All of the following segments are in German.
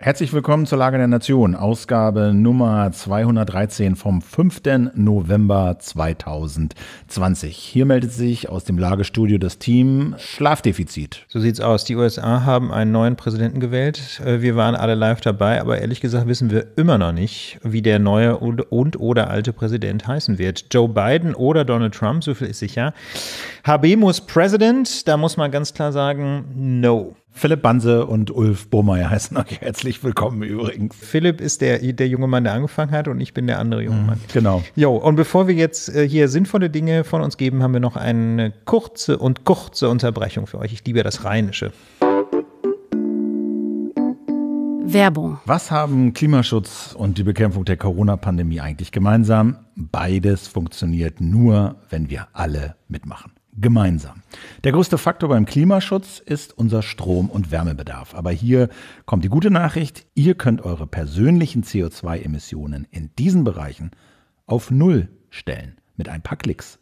Herzlich willkommen zur Lage der Nation, Ausgabe Nummer 213 vom 5. November 2020. Hier meldet sich aus dem Lagestudio das Team Schlafdefizit. So sieht's aus. Die USA haben einen neuen Präsidenten gewählt. Äh, wir waren alle live dabei, aber ehrlich gesagt wissen wir immer noch nicht, wie der neue und oder alte Präsident heißen wird. Joe Biden oder Donald Trump, so viel ist sicher. Habemus President, da muss man ganz klar sagen, no. Philipp Banse und Ulf Burmeier heißen euch herzlich willkommen übrigens. Philipp ist der, der junge Mann, der angefangen hat und ich bin der andere junge mhm, Mann. Genau. Jo, und bevor wir jetzt äh, hier sinnvolle Dinge von uns geben, haben wir noch eine kurze und kurze Unterbrechung für euch. Ich liebe das Rheinische. Werbung. Was haben Klimaschutz und die Bekämpfung der Corona-Pandemie eigentlich gemeinsam? Beides funktioniert nur, wenn wir alle mitmachen gemeinsam. Der größte Faktor beim Klimaschutz ist unser Strom- und Wärmebedarf. Aber hier kommt die gute Nachricht, ihr könnt eure persönlichen CO2-Emissionen in diesen Bereichen auf Null stellen mit ein paar Klicks.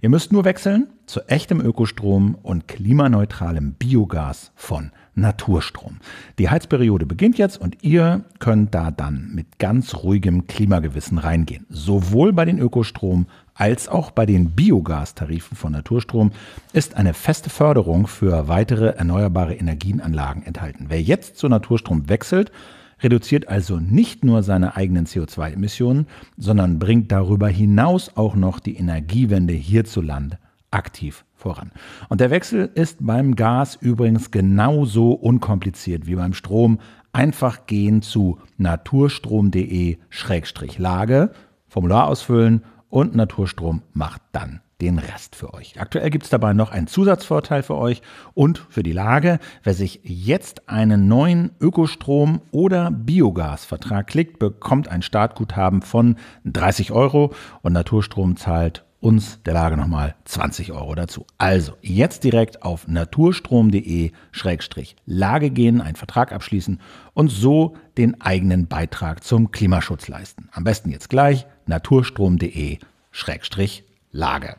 Ihr müsst nur wechseln zu echtem Ökostrom und klimaneutralem Biogas von Naturstrom. Die Heizperiode beginnt jetzt und ihr könnt da dann mit ganz ruhigem Klimagewissen reingehen. Sowohl bei den Ökostrom als auch bei den Biogastarifen von Naturstrom ist eine feste Förderung für weitere erneuerbare Energienanlagen enthalten. Wer jetzt zu Naturstrom wechselt, reduziert also nicht nur seine eigenen CO2-Emissionen, sondern bringt darüber hinaus auch noch die Energiewende hierzulande aktiv voran. Und der Wechsel ist beim Gas übrigens genauso unkompliziert wie beim Strom. Einfach gehen zu naturstrom.de-lage, Formular ausfüllen und Naturstrom macht dann den Rest für euch. Aktuell gibt es dabei noch einen Zusatzvorteil für euch und für die Lage. Wer sich jetzt einen neuen Ökostrom- oder Biogasvertrag klickt, bekommt ein Startguthaben von 30 Euro und Naturstrom zahlt uns der Lage nochmal 20 Euro dazu. Also jetzt direkt auf naturstrom.de-lage gehen, einen Vertrag abschließen und so den eigenen Beitrag zum Klimaschutz leisten. Am besten jetzt gleich naturstrom.de-lage.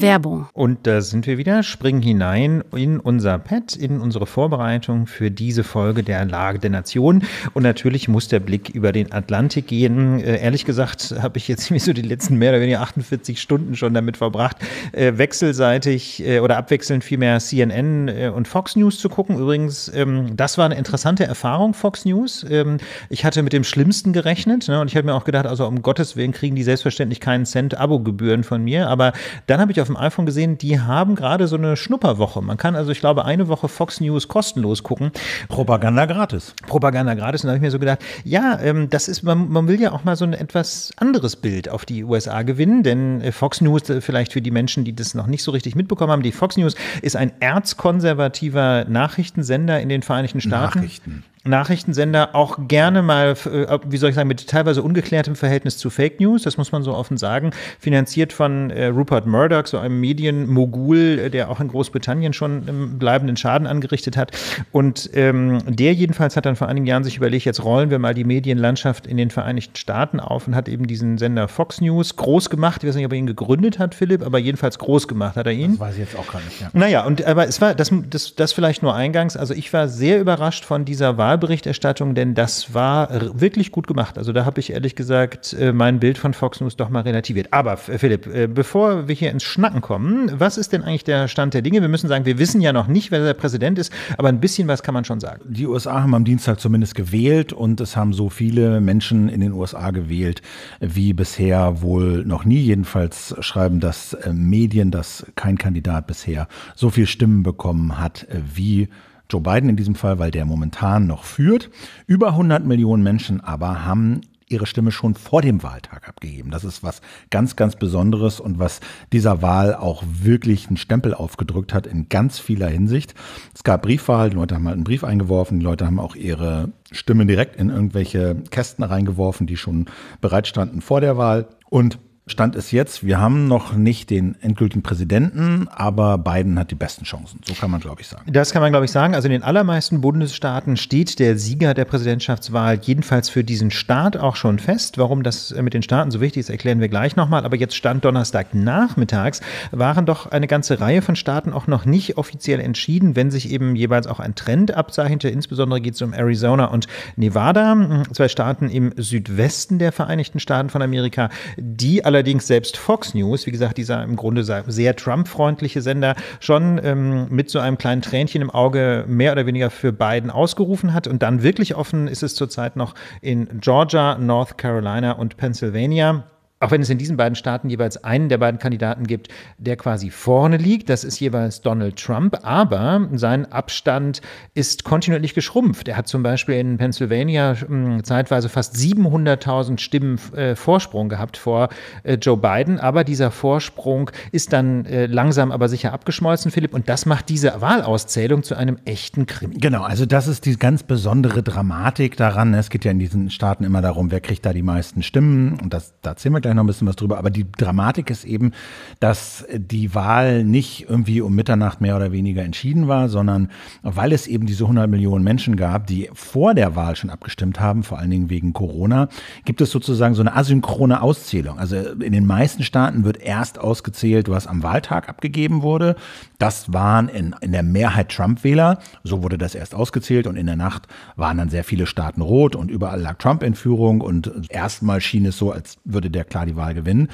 Werbung. Und da sind wir wieder, springen hinein in unser Pad, in unsere Vorbereitung für diese Folge der Lage der Nation. Und natürlich muss der Blick über den Atlantik gehen. Äh, ehrlich gesagt habe ich jetzt so die letzten mehr oder weniger 48 Stunden schon damit verbracht, äh, wechselseitig äh, oder abwechselnd vielmehr CNN äh, und Fox News zu gucken. Übrigens, ähm, das war eine interessante Erfahrung, Fox News. Ähm, ich hatte mit dem Schlimmsten gerechnet ne, und ich habe mir auch gedacht, also um Gottes Willen kriegen die selbstverständlich keinen Cent Abogebühren von mir. Aber dann habe ich auf auf dem iPhone gesehen, die haben gerade so eine Schnupperwoche. Man kann also, ich glaube, eine Woche Fox News kostenlos gucken. Propaganda gratis. Propaganda gratis. Und da habe ich mir so gedacht, ja, ähm, das ist, man, man will ja auch mal so ein etwas anderes Bild auf die USA gewinnen, denn äh, Fox News, äh, vielleicht für die Menschen, die das noch nicht so richtig mitbekommen haben, die Fox News ist ein erzkonservativer Nachrichtensender in den Vereinigten Staaten. Nachrichten. Nachrichtensender auch gerne mal, äh, wie soll ich sagen, mit teilweise ungeklärtem Verhältnis zu Fake News, das muss man so offen sagen, finanziert von äh, Rupert Murdoch, so einem Medienmogul, äh, der auch in Großbritannien schon ähm, bleibenden Schaden angerichtet hat. Und ähm, der jedenfalls hat dann vor einigen Jahren sich überlegt, jetzt rollen wir mal die Medienlandschaft in den Vereinigten Staaten auf und hat eben diesen Sender Fox News groß gemacht. Ich weiß nicht, ob er ihn gegründet hat, Philipp, aber jedenfalls groß gemacht hat er ihn. Das weiß ich jetzt auch gar nicht. Ja. Naja, und aber es war das, das, das vielleicht nur eingangs. Also ich war sehr überrascht von dieser Wahl Wahlberichterstattung, denn das war wirklich gut gemacht. Also da habe ich ehrlich gesagt äh, mein Bild von Fox News doch mal relativiert. Aber Philipp, äh, bevor wir hier ins Schnacken kommen, was ist denn eigentlich der Stand der Dinge? Wir müssen sagen, wir wissen ja noch nicht, wer der Präsident ist, aber ein bisschen was kann man schon sagen. Die USA haben am Dienstag zumindest gewählt und es haben so viele Menschen in den USA gewählt wie bisher wohl noch nie. Jedenfalls schreiben das äh, Medien, dass kein Kandidat bisher so viel Stimmen bekommen hat wie Joe Biden in diesem Fall, weil der momentan noch führt. Über 100 Millionen Menschen aber haben ihre Stimme schon vor dem Wahltag abgegeben. Das ist was ganz, ganz Besonderes und was dieser Wahl auch wirklich einen Stempel aufgedrückt hat in ganz vieler Hinsicht. Es gab Briefwahl, die Leute haben halt einen Brief eingeworfen, die Leute haben auch ihre Stimme direkt in irgendwelche Kästen reingeworfen, die schon bereitstanden vor der Wahl. Und Stand ist jetzt, wir haben noch nicht den endgültigen Präsidenten, aber Biden hat die besten Chancen. So kann man, glaube ich, sagen. Das kann man, glaube ich, sagen. Also in den allermeisten Bundesstaaten steht der Sieger der Präsidentschaftswahl jedenfalls für diesen Staat auch schon fest. Warum das mit den Staaten so wichtig ist, erklären wir gleich nochmal. Aber jetzt stand Donnerstag nachmittags, waren doch eine ganze Reihe von Staaten auch noch nicht offiziell entschieden, wenn sich eben jeweils auch ein Trend abzeichnete. Insbesondere geht es um Arizona und Nevada, zwei Staaten im Südwesten der Vereinigten Staaten von Amerika, die alle allerdings selbst Fox News, wie gesagt, dieser im Grunde sehr Trump-freundliche Sender, schon ähm, mit so einem kleinen Tränchen im Auge mehr oder weniger für Biden ausgerufen hat. Und dann wirklich offen ist es zurzeit noch in Georgia, North Carolina und Pennsylvania. Auch wenn es in diesen beiden Staaten jeweils einen der beiden Kandidaten gibt, der quasi vorne liegt, das ist jeweils Donald Trump, aber sein Abstand ist kontinuierlich geschrumpft. Er hat zum Beispiel in Pennsylvania hm, zeitweise fast 700.000 Stimmen äh, Vorsprung gehabt vor äh, Joe Biden, aber dieser Vorsprung ist dann äh, langsam aber sicher abgeschmolzen, Philipp, und das macht diese Wahlauszählung zu einem echten Krimi. Genau, also das ist die ganz besondere Dramatik daran. Es geht ja in diesen Staaten immer darum, wer kriegt da die meisten Stimmen und das, da erzählen wir gleich noch ein bisschen was drüber. Aber die Dramatik ist eben, dass die Wahl nicht irgendwie um Mitternacht mehr oder weniger entschieden war, sondern weil es eben diese 100 Millionen Menschen gab, die vor der Wahl schon abgestimmt haben, vor allen Dingen wegen Corona, gibt es sozusagen so eine asynchrone Auszählung. Also in den meisten Staaten wird erst ausgezählt, was am Wahltag abgegeben wurde. Das waren in, in der Mehrheit Trump-Wähler. So wurde das erst ausgezählt und in der Nacht waren dann sehr viele Staaten rot und überall lag Trump in Führung und erstmal schien es so, als würde der klar die Wahl gewinnen.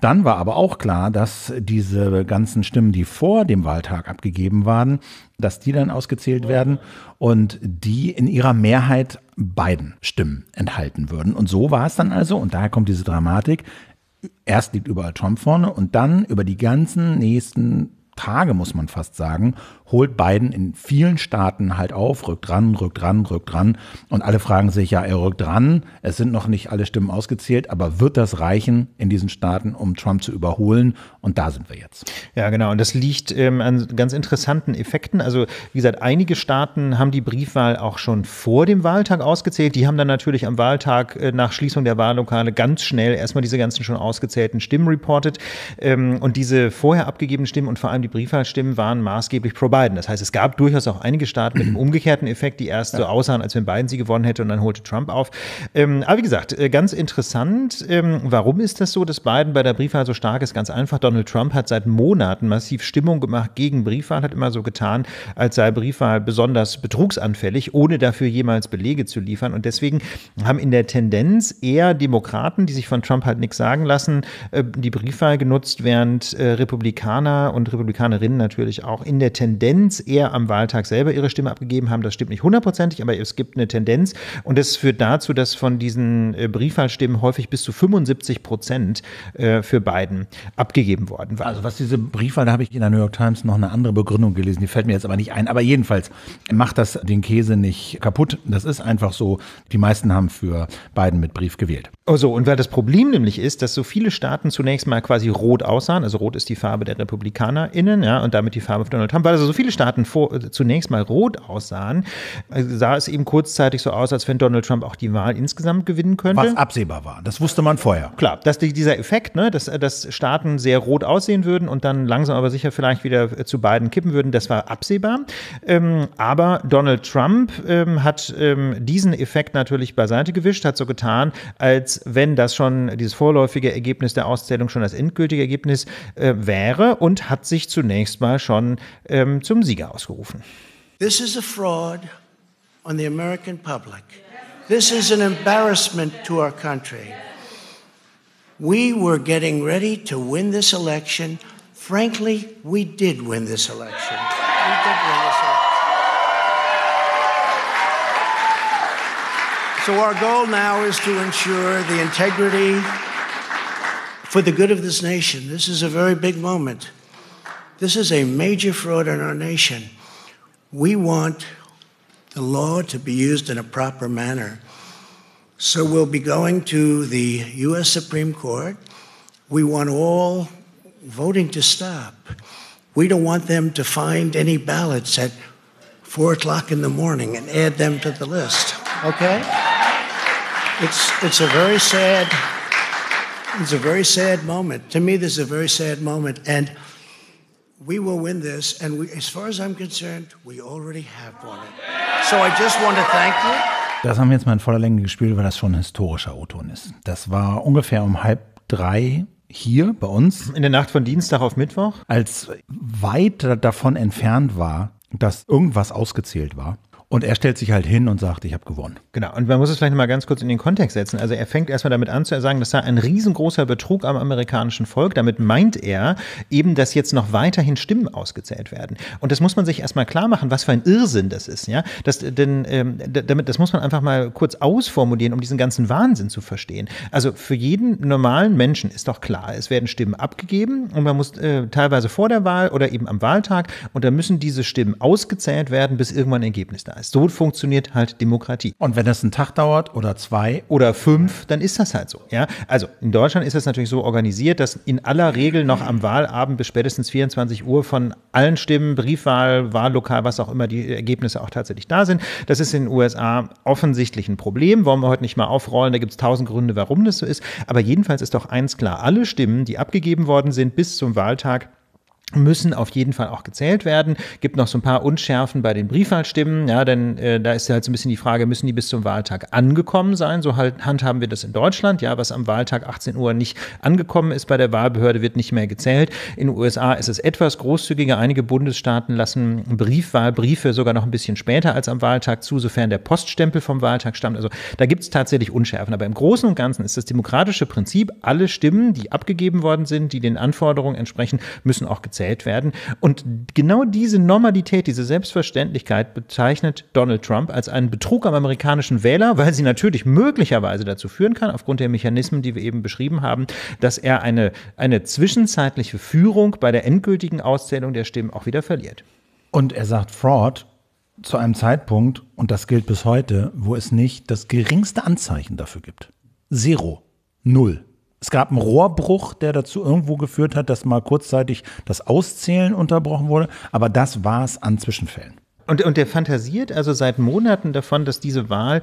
Dann war aber auch klar, dass diese ganzen Stimmen, die vor dem Wahltag abgegeben waren, dass die dann ausgezählt werden und die in ihrer Mehrheit beiden Stimmen enthalten würden. Und so war es dann also, und daher kommt diese Dramatik, erst liegt überall Trump vorne und dann über die ganzen nächsten Tage, muss man fast sagen, holt Biden in vielen Staaten halt auf, rückt ran, rückt ran, rückt ran. Und alle fragen sich, ja, er rückt ran, es sind noch nicht alle Stimmen ausgezählt, aber wird das reichen in diesen Staaten, um Trump zu überholen? Und da sind wir jetzt. Ja, genau. Und das liegt ähm, an ganz interessanten Effekten. Also, wie gesagt, einige Staaten haben die Briefwahl auch schon vor dem Wahltag ausgezählt. Die haben dann natürlich am Wahltag äh, nach Schließung der Wahllokale ganz schnell erstmal diese ganzen schon ausgezählten Stimmen reportet. Ähm, und diese vorher abgegebenen Stimmen und vor allem die Briefwahlstimmen waren maßgeblich pro Biden. Das heißt, es gab durchaus auch einige Staaten mit dem umgekehrten Effekt, die erst so aussahen, als wenn Biden sie gewonnen hätte und dann holte Trump auf. Ähm, aber wie gesagt, äh, ganz interessant. Ähm, warum ist das so, dass Biden bei der Briefwahl so stark ist? Ganz einfach. Donald Trump hat seit Monaten massiv Stimmung gemacht gegen Briefwahl, hat immer so getan, als sei Briefwahl besonders betrugsanfällig, ohne dafür jemals Belege zu liefern. Und deswegen haben in der Tendenz eher Demokraten, die sich von Trump halt nichts sagen lassen, äh, die Briefwahl genutzt, während äh, Republikaner und Republikanerinnen natürlich auch in der Tendenz eher am Wahltag selber ihre Stimme abgegeben haben. Das stimmt nicht hundertprozentig, aber es gibt eine Tendenz. Und das führt dazu, dass von diesen äh, Briefwahlstimmen häufig bis zu 75 Prozent äh, für Biden abgegeben worden waren. Also was diese Briefwahl, da habe ich in der New York Times noch eine andere Begründung gelesen, die fällt mir jetzt aber nicht ein. Aber jedenfalls macht das den Käse nicht kaputt. Das ist einfach so. Die meisten haben für Biden mit Brief gewählt. Oh so, und weil das Problem nämlich ist, dass so viele Staaten zunächst mal quasi rot aussahen, also rot ist die Farbe der RepublikanerInnen, ja, und damit die Farbe von Donald Trump, weil also so viele Staaten vor, äh, zunächst mal rot aussahen, also sah es eben kurzzeitig so aus, als wenn Donald Trump auch die Wahl insgesamt gewinnen könnte. Was absehbar war, das wusste man vorher. Klar, dass die, dieser Effekt, ne, dass, dass Staaten sehr rot aussehen würden und dann langsam aber sicher vielleicht wieder zu beiden kippen würden, das war absehbar. Ähm, aber Donald Trump ähm, hat ähm, diesen Effekt natürlich beiseite gewischt, hat so getan, als wenn das schon dieses vorläufige Ergebnis der Auszählung schon das endgültige Ergebnis äh, wäre und hat sich zunächst mal schon ähm, zum Sieger ausgerufen. This is a fraud on the American public. This is an embarrassment to our country. We were getting ready to win this election. Frankly, we did win this election. We did win this election. So our goal now is to ensure the integrity for the good of this nation. This is a very big moment. This is a major fraud in our nation. We want the law to be used in a proper manner. So we'll be going to the U.S. Supreme Court. We want all voting to stop. We don't want them to find any ballots at four o'clock in the morning and add them to the list. Okay? It's, it's a very sad it's a very sad moment. To me, this is a very sad moment. And we will win this. And we, as far as I'm concerned, we already have won it. So I just want to thank you. Das haben wir jetzt mal in voller Länge gespielt, weil das schon ein historischer O-Ton ist. Das war ungefähr um halb drei hier bei uns. In der Nacht von Dienstag auf Mittwoch? Als weit davon entfernt war, dass irgendwas ausgezählt war. Und er stellt sich halt hin und sagt, ich habe gewonnen. Genau. Und man muss es vielleicht mal ganz kurz in den Kontext setzen. Also er fängt erstmal damit an zu sagen, das sei ein riesengroßer Betrug am amerikanischen Volk. Damit meint er eben, dass jetzt noch weiterhin Stimmen ausgezählt werden. Und das muss man sich erstmal klar machen, was für ein Irrsinn das ist. Ja, das, denn ähm, damit, das muss man einfach mal kurz ausformulieren, um diesen ganzen Wahnsinn zu verstehen. Also für jeden normalen Menschen ist doch klar, es werden Stimmen abgegeben und man muss äh, teilweise vor der Wahl oder eben am Wahltag und da müssen diese Stimmen ausgezählt werden, bis irgendwann ein Ergebnis da ist. So funktioniert halt Demokratie. Und wenn das einen Tag dauert oder zwei oder fünf, dann ist das halt so. Ja, also in Deutschland ist es natürlich so organisiert, dass in aller Regel noch am Wahlabend bis spätestens 24 Uhr von allen Stimmen, Briefwahl, Wahllokal, was auch immer, die Ergebnisse auch tatsächlich da sind. Das ist in den USA offensichtlich ein Problem. Wollen wir heute nicht mal aufrollen. Da gibt es tausend Gründe, warum das so ist. Aber jedenfalls ist doch eins klar: Alle Stimmen, die abgegeben worden sind bis zum Wahltag, müssen auf jeden Fall auch gezählt werden. Gibt noch so ein paar Unschärfen bei den Briefwahlstimmen, ja, denn äh, da ist halt so ein bisschen die Frage, müssen die bis zum Wahltag angekommen sein? So halt handhaben wir das in Deutschland, ja, was am Wahltag 18 Uhr nicht angekommen ist bei der Wahlbehörde, wird nicht mehr gezählt. In den USA ist es etwas großzügiger. Einige Bundesstaaten lassen Briefwahlbriefe sogar noch ein bisschen später als am Wahltag zu, sofern der Poststempel vom Wahltag stammt. Also da gibt es tatsächlich Unschärfen. Aber im Großen und Ganzen ist das demokratische Prinzip, alle Stimmen, die abgegeben worden sind, die den Anforderungen entsprechen, müssen auch gezählt gezählt werden. Und genau diese Normalität, diese Selbstverständlichkeit bezeichnet Donald Trump als einen Betrug am amerikanischen Wähler, weil sie natürlich möglicherweise dazu führen kann, aufgrund der Mechanismen, die wir eben beschrieben haben, dass er eine, eine zwischenzeitliche Führung bei der endgültigen Auszählung der Stimmen auch wieder verliert. Und er sagt Fraud zu einem Zeitpunkt, und das gilt bis heute, wo es nicht das geringste Anzeichen dafür gibt. Zero. Null. Es gab einen Rohrbruch, der dazu irgendwo geführt hat, dass mal kurzzeitig das Auszählen unterbrochen wurde. Aber das war es an Zwischenfällen. Und, und der fantasiert also seit Monaten davon, dass diese Wahl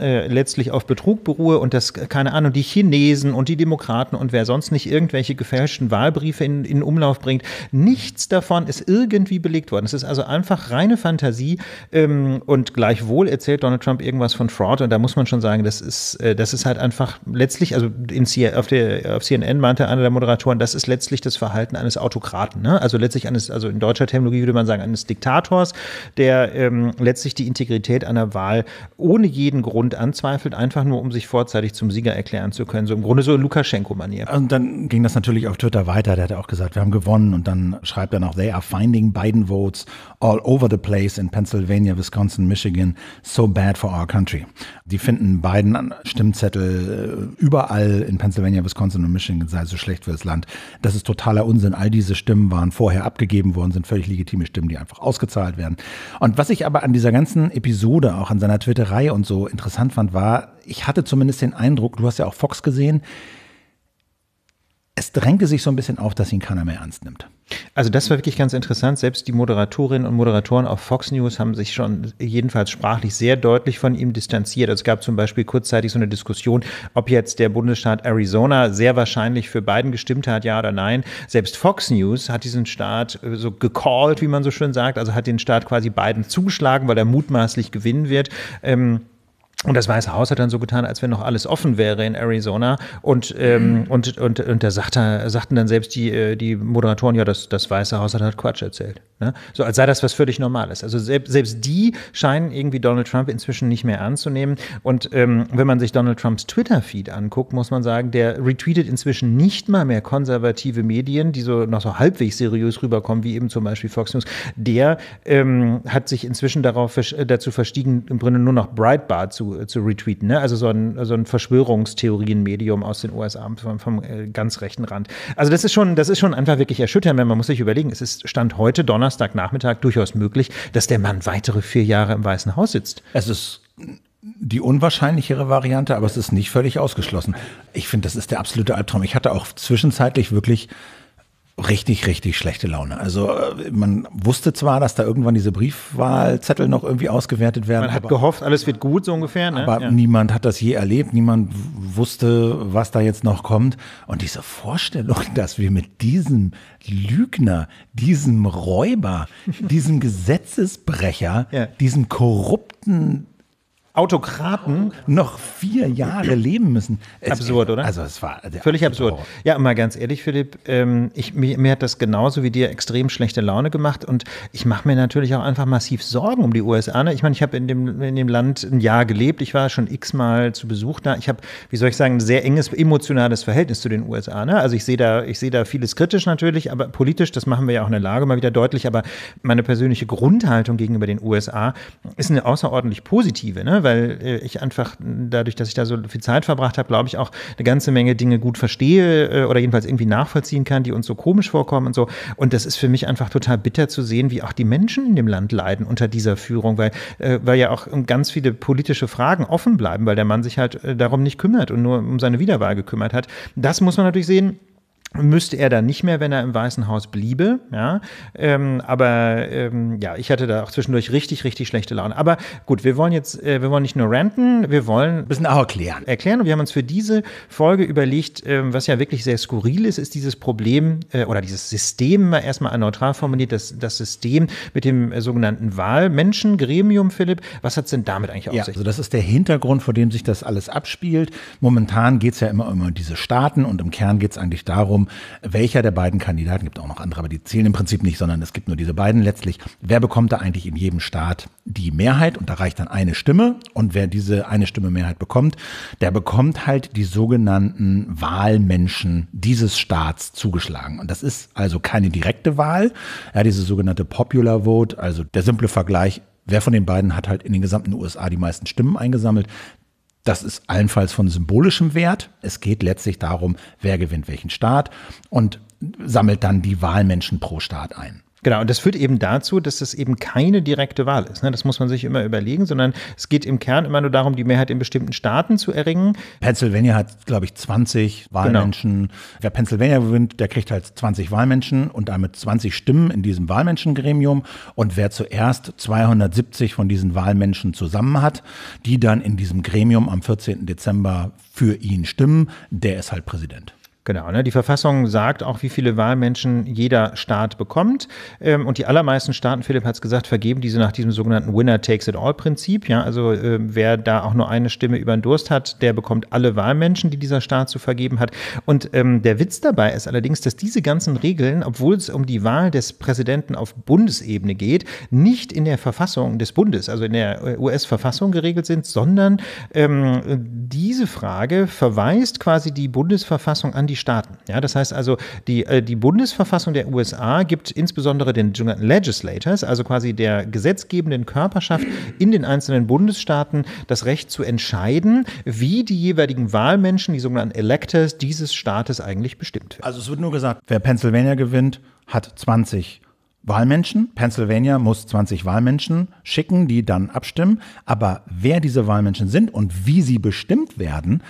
äh, letztlich auf Betrug beruhe und dass, keine Ahnung, die Chinesen und die Demokraten und wer sonst nicht irgendwelche gefälschten Wahlbriefe in, in Umlauf bringt. Nichts davon ist irgendwie belegt worden. Es ist also einfach reine Fantasie ähm, und gleichwohl erzählt Donald Trump irgendwas von Fraud und da muss man schon sagen, das ist, äh, das ist halt einfach letztlich, also in auf, der, auf CNN meinte einer der Moderatoren, das ist letztlich das Verhalten eines Autokraten. Ne? Also letztlich eines, also in deutscher Terminologie würde man sagen, eines Diktators, der ähm, letztlich die Integrität einer Wahl ohne jeden Grund anzweifelt, einfach nur um sich vorzeitig zum Sieger erklären zu können. So im Grunde so Lukaschenko-Manier. Und dann ging das natürlich auf Twitter weiter. Der hat auch gesagt, wir haben gewonnen. Und dann schreibt er noch, they are finding Biden votes all over the place in Pennsylvania, Wisconsin, Michigan. So bad for our country. Die finden Biden Stimmzettel äh, überall in Pennsylvania, Wisconsin und Michigan sei so schlecht für das Land. Das ist totaler Unsinn. All diese Stimmen waren vorher abgegeben worden, sind völlig legitime Stimmen, die einfach ausgezahlt werden. Und was ich aber an dieser ganzen Episode, auch an seiner Twitterei und so interessant fand, war, ich hatte zumindest den Eindruck, du hast ja auch Fox gesehen, es drängte sich so ein bisschen auf, dass ihn keiner mehr ernst nimmt. Also das war wirklich ganz interessant. Selbst die Moderatorinnen und Moderatoren auf Fox News haben sich schon jedenfalls sprachlich sehr deutlich von ihm distanziert. Also es gab zum Beispiel kurzzeitig so eine Diskussion, ob jetzt der Bundesstaat Arizona sehr wahrscheinlich für Biden gestimmt hat, ja oder nein. Selbst Fox News hat diesen Staat so gecallt, wie man so schön sagt, also hat den Staat quasi Biden zugeschlagen, weil er mutmaßlich gewinnen wird. Ähm, und das Weiße Haus hat dann so getan, als wenn noch alles offen wäre in Arizona. Und, ähm, mhm. und, und, und da sagte, sagten dann selbst die, äh, die Moderatoren, ja, das, das Weiße Haus hat halt Quatsch erzählt. Ne? So als sei das was völlig Normales. Also selbst, selbst die scheinen irgendwie Donald Trump inzwischen nicht mehr anzunehmen. Und ähm, wenn man sich Donald Trumps Twitter-Feed anguckt, muss man sagen, der retweetet inzwischen nicht mal mehr konservative Medien, die so noch so halbwegs seriös rüberkommen, wie eben zum Beispiel Fox News. Der ähm, hat sich inzwischen darauf, dazu verstiegen, im Grunde nur noch Breitbart zu zu, retweeten. Ne? Also so ein, so ein Verschwörungstheorien-Medium aus den USA vom, vom äh, ganz rechten Rand. Also das ist schon, das ist schon einfach wirklich erschütternd, wenn man muss sich überlegen, es ist Stand heute Donnerstagnachmittag durchaus möglich, dass der Mann weitere vier Jahre im Weißen Haus sitzt. Es ist die unwahrscheinlichere Variante, aber es ist nicht völlig ausgeschlossen. Ich finde, das ist der absolute Albtraum. Ich hatte auch zwischenzeitlich wirklich richtig, richtig schlechte Laune. Also äh, man wusste zwar, dass da irgendwann diese Briefwahlzettel noch irgendwie ausgewertet werden. Man hat gehofft, alles wird gut, so ungefähr. Ne? Aber ja. niemand hat das je erlebt, niemand wusste, was da jetzt noch kommt. Und diese Vorstellung, dass wir mit diesem Lügner, diesem Räuber, diesem Gesetzesbrecher, Ja. diesem korrupten Autokraten, noch vier Jahre leben müssen. Absurd, oder? Also es war völlig absurd. Horror. Ja, mal ganz ehrlich, Philipp, ähm, ich, mir, mir hat das genauso wie dir extrem schlechte Laune gemacht und ich mache mir natürlich auch einfach massiv Sorgen um die USA. Ne? Ich meine, ich habe in dem, in dem Land ein Jahr gelebt, ich war schon x-mal zu Besuch da. Ich habe, wie soll ich sagen, ein sehr enges emotionales Verhältnis zu den USA. Ne? Also ich sehe da, ich sehe da vieles kritisch natürlich, aber politisch, das machen wir ja auch in der Lage mal wieder deutlich, aber meine persönliche Grundhaltung gegenüber den USA ist eine außerordentlich positive, ne? Weil äh, ich einfach dadurch, dass ich da so viel Zeit verbracht habe, glaube ich auch eine ganze Menge Dinge gut verstehe äh, oder jedenfalls irgendwie nachvollziehen kann, die uns so komisch vorkommen und so. Und das ist für mich einfach total bitter zu sehen, wie auch die Menschen in dem Land leiden unter dieser Führung, weil, äh, weil ja auch ganz viele politische Fragen offen bleiben, weil der Mann sich halt darum nicht kümmert und nur um seine Wiederwahl gekümmert hat. Das muss man natürlich sehen müsste er dann nicht mehr, wenn er im Weißen Haus bliebe. Ja, ähm, aber ähm, ja, ich hatte da auch zwischendurch richtig, richtig schlechte Laune. Aber gut, wir wollen jetzt, äh, wir wollen nicht nur ranten, wir wollen Ein bisschen auch erklären. erklären. Und wir haben uns für diese Folge überlegt, ähm, was ja wirklich sehr skurril ist, ist dieses Problem äh, oder dieses System, mal erstmal neutral formuliert, das, das System mit dem äh, sogenannten Wahlmenschengremium, Philipp. Was hat es denn damit eigentlich auf Ja, sich? also das ist der Hintergrund, vor dem sich das alles abspielt. Momentan geht es ja immer um diese Staaten und im Kern geht es eigentlich darum, welcher der beiden Kandidaten, gibt auch noch andere, aber die zählen im Prinzip nicht, sondern es gibt nur diese beiden letztlich. Wer bekommt da eigentlich in jedem Staat die Mehrheit und da reicht dann eine Stimme und wer diese eine Stimme Mehrheit bekommt, der bekommt halt die sogenannten Wahlmenschen dieses Staats zugeschlagen. Und das ist also keine direkte Wahl, ja, diese sogenannte Popular Vote, also der simple Vergleich, wer von den beiden hat halt in den gesamten USA die meisten Stimmen eingesammelt. Das ist allenfalls von symbolischem Wert. Es geht letztlich darum, wer gewinnt welchen Staat und sammelt dann die Wahlmenschen pro Staat ein. Genau, und das führt eben dazu, dass das eben keine direkte Wahl ist. Ne? Das muss man sich immer überlegen, sondern es geht im Kern immer nur darum, die Mehrheit in bestimmten Staaten zu erringen. Pennsylvania hat, glaube ich, 20 Wahlmenschen. Wer Pennsylvania gewinnt, der kriegt halt 20 Wahlmenschen und damit 20 Stimmen in diesem Wahlmenschengremium. Und wer zuerst 270 von diesen Wahlmenschen zusammen hat, die dann in diesem Gremium am 14. Dezember für ihn stimmen, der ist halt Präsident. Genau, ne? die Verfassung sagt auch, wie viele Wahlmenschen jeder Staat bekommt. Ähm, und die allermeisten Staaten, Philipp hat es gesagt, vergeben diese nach diesem sogenannten Winner-Takes-it-all-Prinzip. Ja? Also äh, wer da auch nur eine Stimme über den Durst hat, der bekommt alle Wahlmenschen, die dieser Staat zu vergeben hat. Und ähm, der Witz dabei ist allerdings, dass diese ganzen Regeln, obwohl es um die Wahl des Präsidenten auf Bundesebene geht, nicht in der Verfassung des Bundes, also in der äh, US-Verfassung geregelt sind, sondern ähm, diese Frage verweist quasi die Bundesverfassung an die Staaten. Ja, das heißt also, die, äh, die Bundesverfassung der USA gibt insbesondere den sogenannten Legislators, also quasi der gesetzgebenden Körperschaft in den einzelnen Bundesstaaten, das Recht zu entscheiden, wie die jeweiligen Wahlmenschen, die sogenannten Electors dieses Staates eigentlich bestimmt werden. Also es wird nur gesagt, wer Pennsylvania gewinnt, hat 20 Wahlmenschen. Pennsylvania muss 20 Wahlmenschen schicken, die dann abstimmen. Aber wer diese Wahlmenschen sind und wie sie bestimmt werden,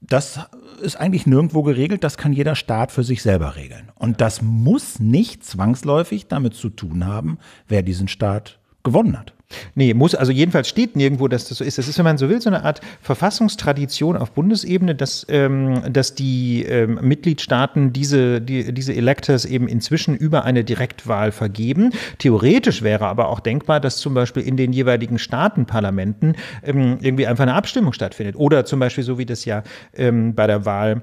das ist eigentlich nirgendwo geregelt. Das kann jeder Staat für sich selber regeln. Und das muss nicht zwangsläufig damit zu tun haben, wer diesen Staat gewonnen hat. Nee, muss, also jedenfalls steht nirgendwo, dass das so ist. Das ist, wenn man so will, so eine Art Verfassungstradition auf Bundesebene, dass, ähm, dass die ähm, Mitgliedstaaten diese, die, diese Electors eben inzwischen über eine Direktwahl vergeben. Theoretisch wäre aber auch denkbar, dass zum Beispiel in den jeweiligen Staatenparlamenten ähm, irgendwie einfach eine Abstimmung stattfindet. Oder zum Beispiel so wie das ja ähm, bei der Wahl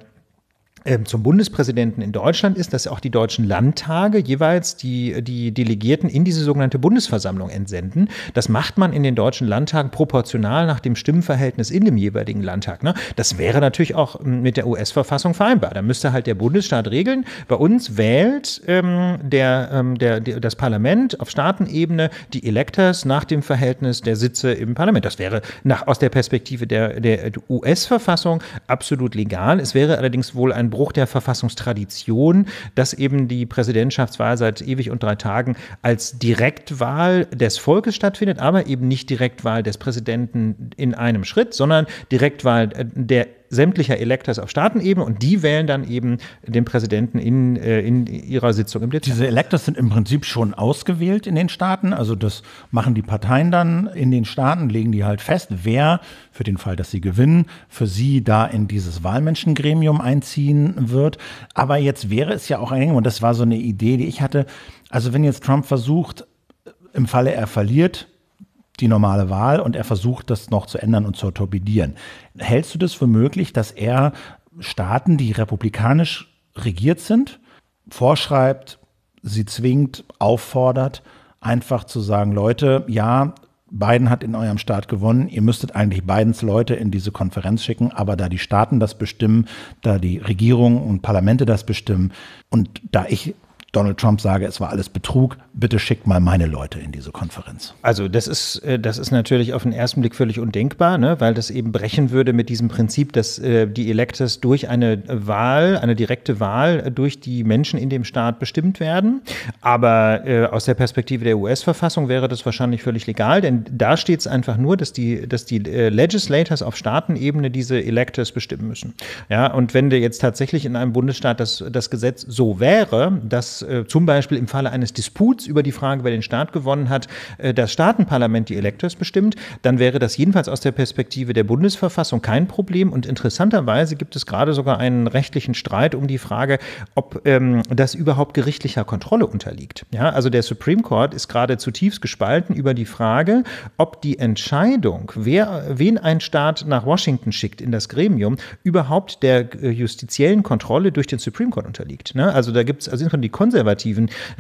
zum Bundespräsidenten in Deutschland ist, dass auch die deutschen Landtage jeweils die, die Delegierten in diese sogenannte Bundesversammlung entsenden. Das macht man in den deutschen Landtagen proportional nach dem Stimmenverhältnis in dem jeweiligen Landtag. Ne? Das wäre natürlich auch ähm, mit der US-Verfassung vereinbar. Da müsste halt der Bundesstaat regeln. Bei uns wählt ähm, der, ähm, der, der, das Parlament auf Staatenebene die Electors nach dem Verhältnis der Sitze im Parlament. Das wäre nach, aus der Perspektive der, der US-Verfassung absolut legal. Es wäre allerdings wohl ein Bruch der Verfassungstradition, dass eben die Präsidentschaftswahl seit ewig und drei Tagen als Direktwahl des Volkes stattfindet, aber eben nicht Direktwahl des Präsidenten in einem Schritt, sondern Direktwahl der sämtlicher Electors auf Staatenebene und die wählen dann eben den Präsidenten in, äh, in ihrer Sitzung im Dezember. Diese Electors sind im Prinzip schon ausgewählt in den Staaten. Also das machen die Parteien dann in den Staaten, legen die halt fest, wer für den Fall, dass sie gewinnen, für sie da in dieses Wahlmenschengremium einziehen wird. Aber jetzt wäre es ja auch ein, und das war so eine Idee, die ich hatte, also wenn jetzt Trump versucht, im Falle er verliert, die normale Wahl und er versucht, das noch zu ändern und zu torpedieren. Hältst du das für möglich, dass er Staaten, die republikanisch regiert sind, vorschreibt, sie zwingt, auffordert, einfach zu sagen, Leute, ja, Biden hat in eurem Staat gewonnen, ihr müsstet eigentlich Bidens Leute in diese Konferenz schicken, aber da die Staaten das bestimmen, da die Regierungen und Parlamente das bestimmen und da ich Donald Trump sage, es war alles Betrug, bitte schickt mal meine Leute in diese Konferenz. Also das ist, äh, das ist natürlich auf den ersten Blick völlig undenkbar, ne? weil das eben brechen würde mit diesem Prinzip, dass äh, die Electors durch eine Wahl, eine direkte Wahl äh, durch die Menschen in dem Staat bestimmt werden. Aber aus der Perspektive der US-Verfassung wäre das wahrscheinlich völlig legal, denn da steht es einfach nur, dass die, dass die Legislators auf Staatenebene diese Electors bestimmen müssen. Ja, und wenn jetzt tatsächlich in einem Bundesstaat das, das Gesetz so wäre, dass äh, zum Beispiel im Falle eines Disputs über die Frage, wer den Staat gewonnen hat, äh, das Staatenparlament die Electors bestimmt, dann wäre das jedenfalls aus der Perspektive der Bundesverfassung kein Problem. Und interessanterweise gibt es gerade sogar einen rechtlichen Streit um die Frage, ob ähm, das überhaupt gerichtlicher Kontrolle unterliegt. Ja, also der Supreme Court ist gerade zutiefst gespalten über die Frage, ob die Entscheidung, wer, wen ein Staat nach Washington schickt in das Gremium, überhaupt der äh, justiziellen Kontrolle durch den Supreme Court unterliegt. Ne? Also da gibt es also die konservativen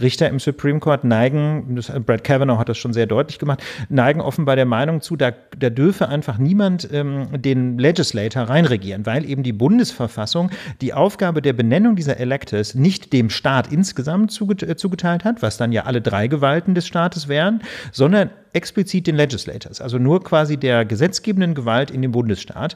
Richter im Supreme Court neigen, das, Brad Kavanaugh hat das schon sehr deutlich gemacht, neigen offenbar der Meinung zu, da, da dürfe einfach niemand ähm, den Legislator reinregieren, weil eben die Bundesverfassung die Aufgabe der Benennung dieser Electors nicht dem Staat insgesamt äh, zugeteilt hat, was dann ja alle drei Gewalten des Staates wären, sondern explizit den Legislators, also nur quasi der gesetzgebenden Gewalt in dem Bundesstaat.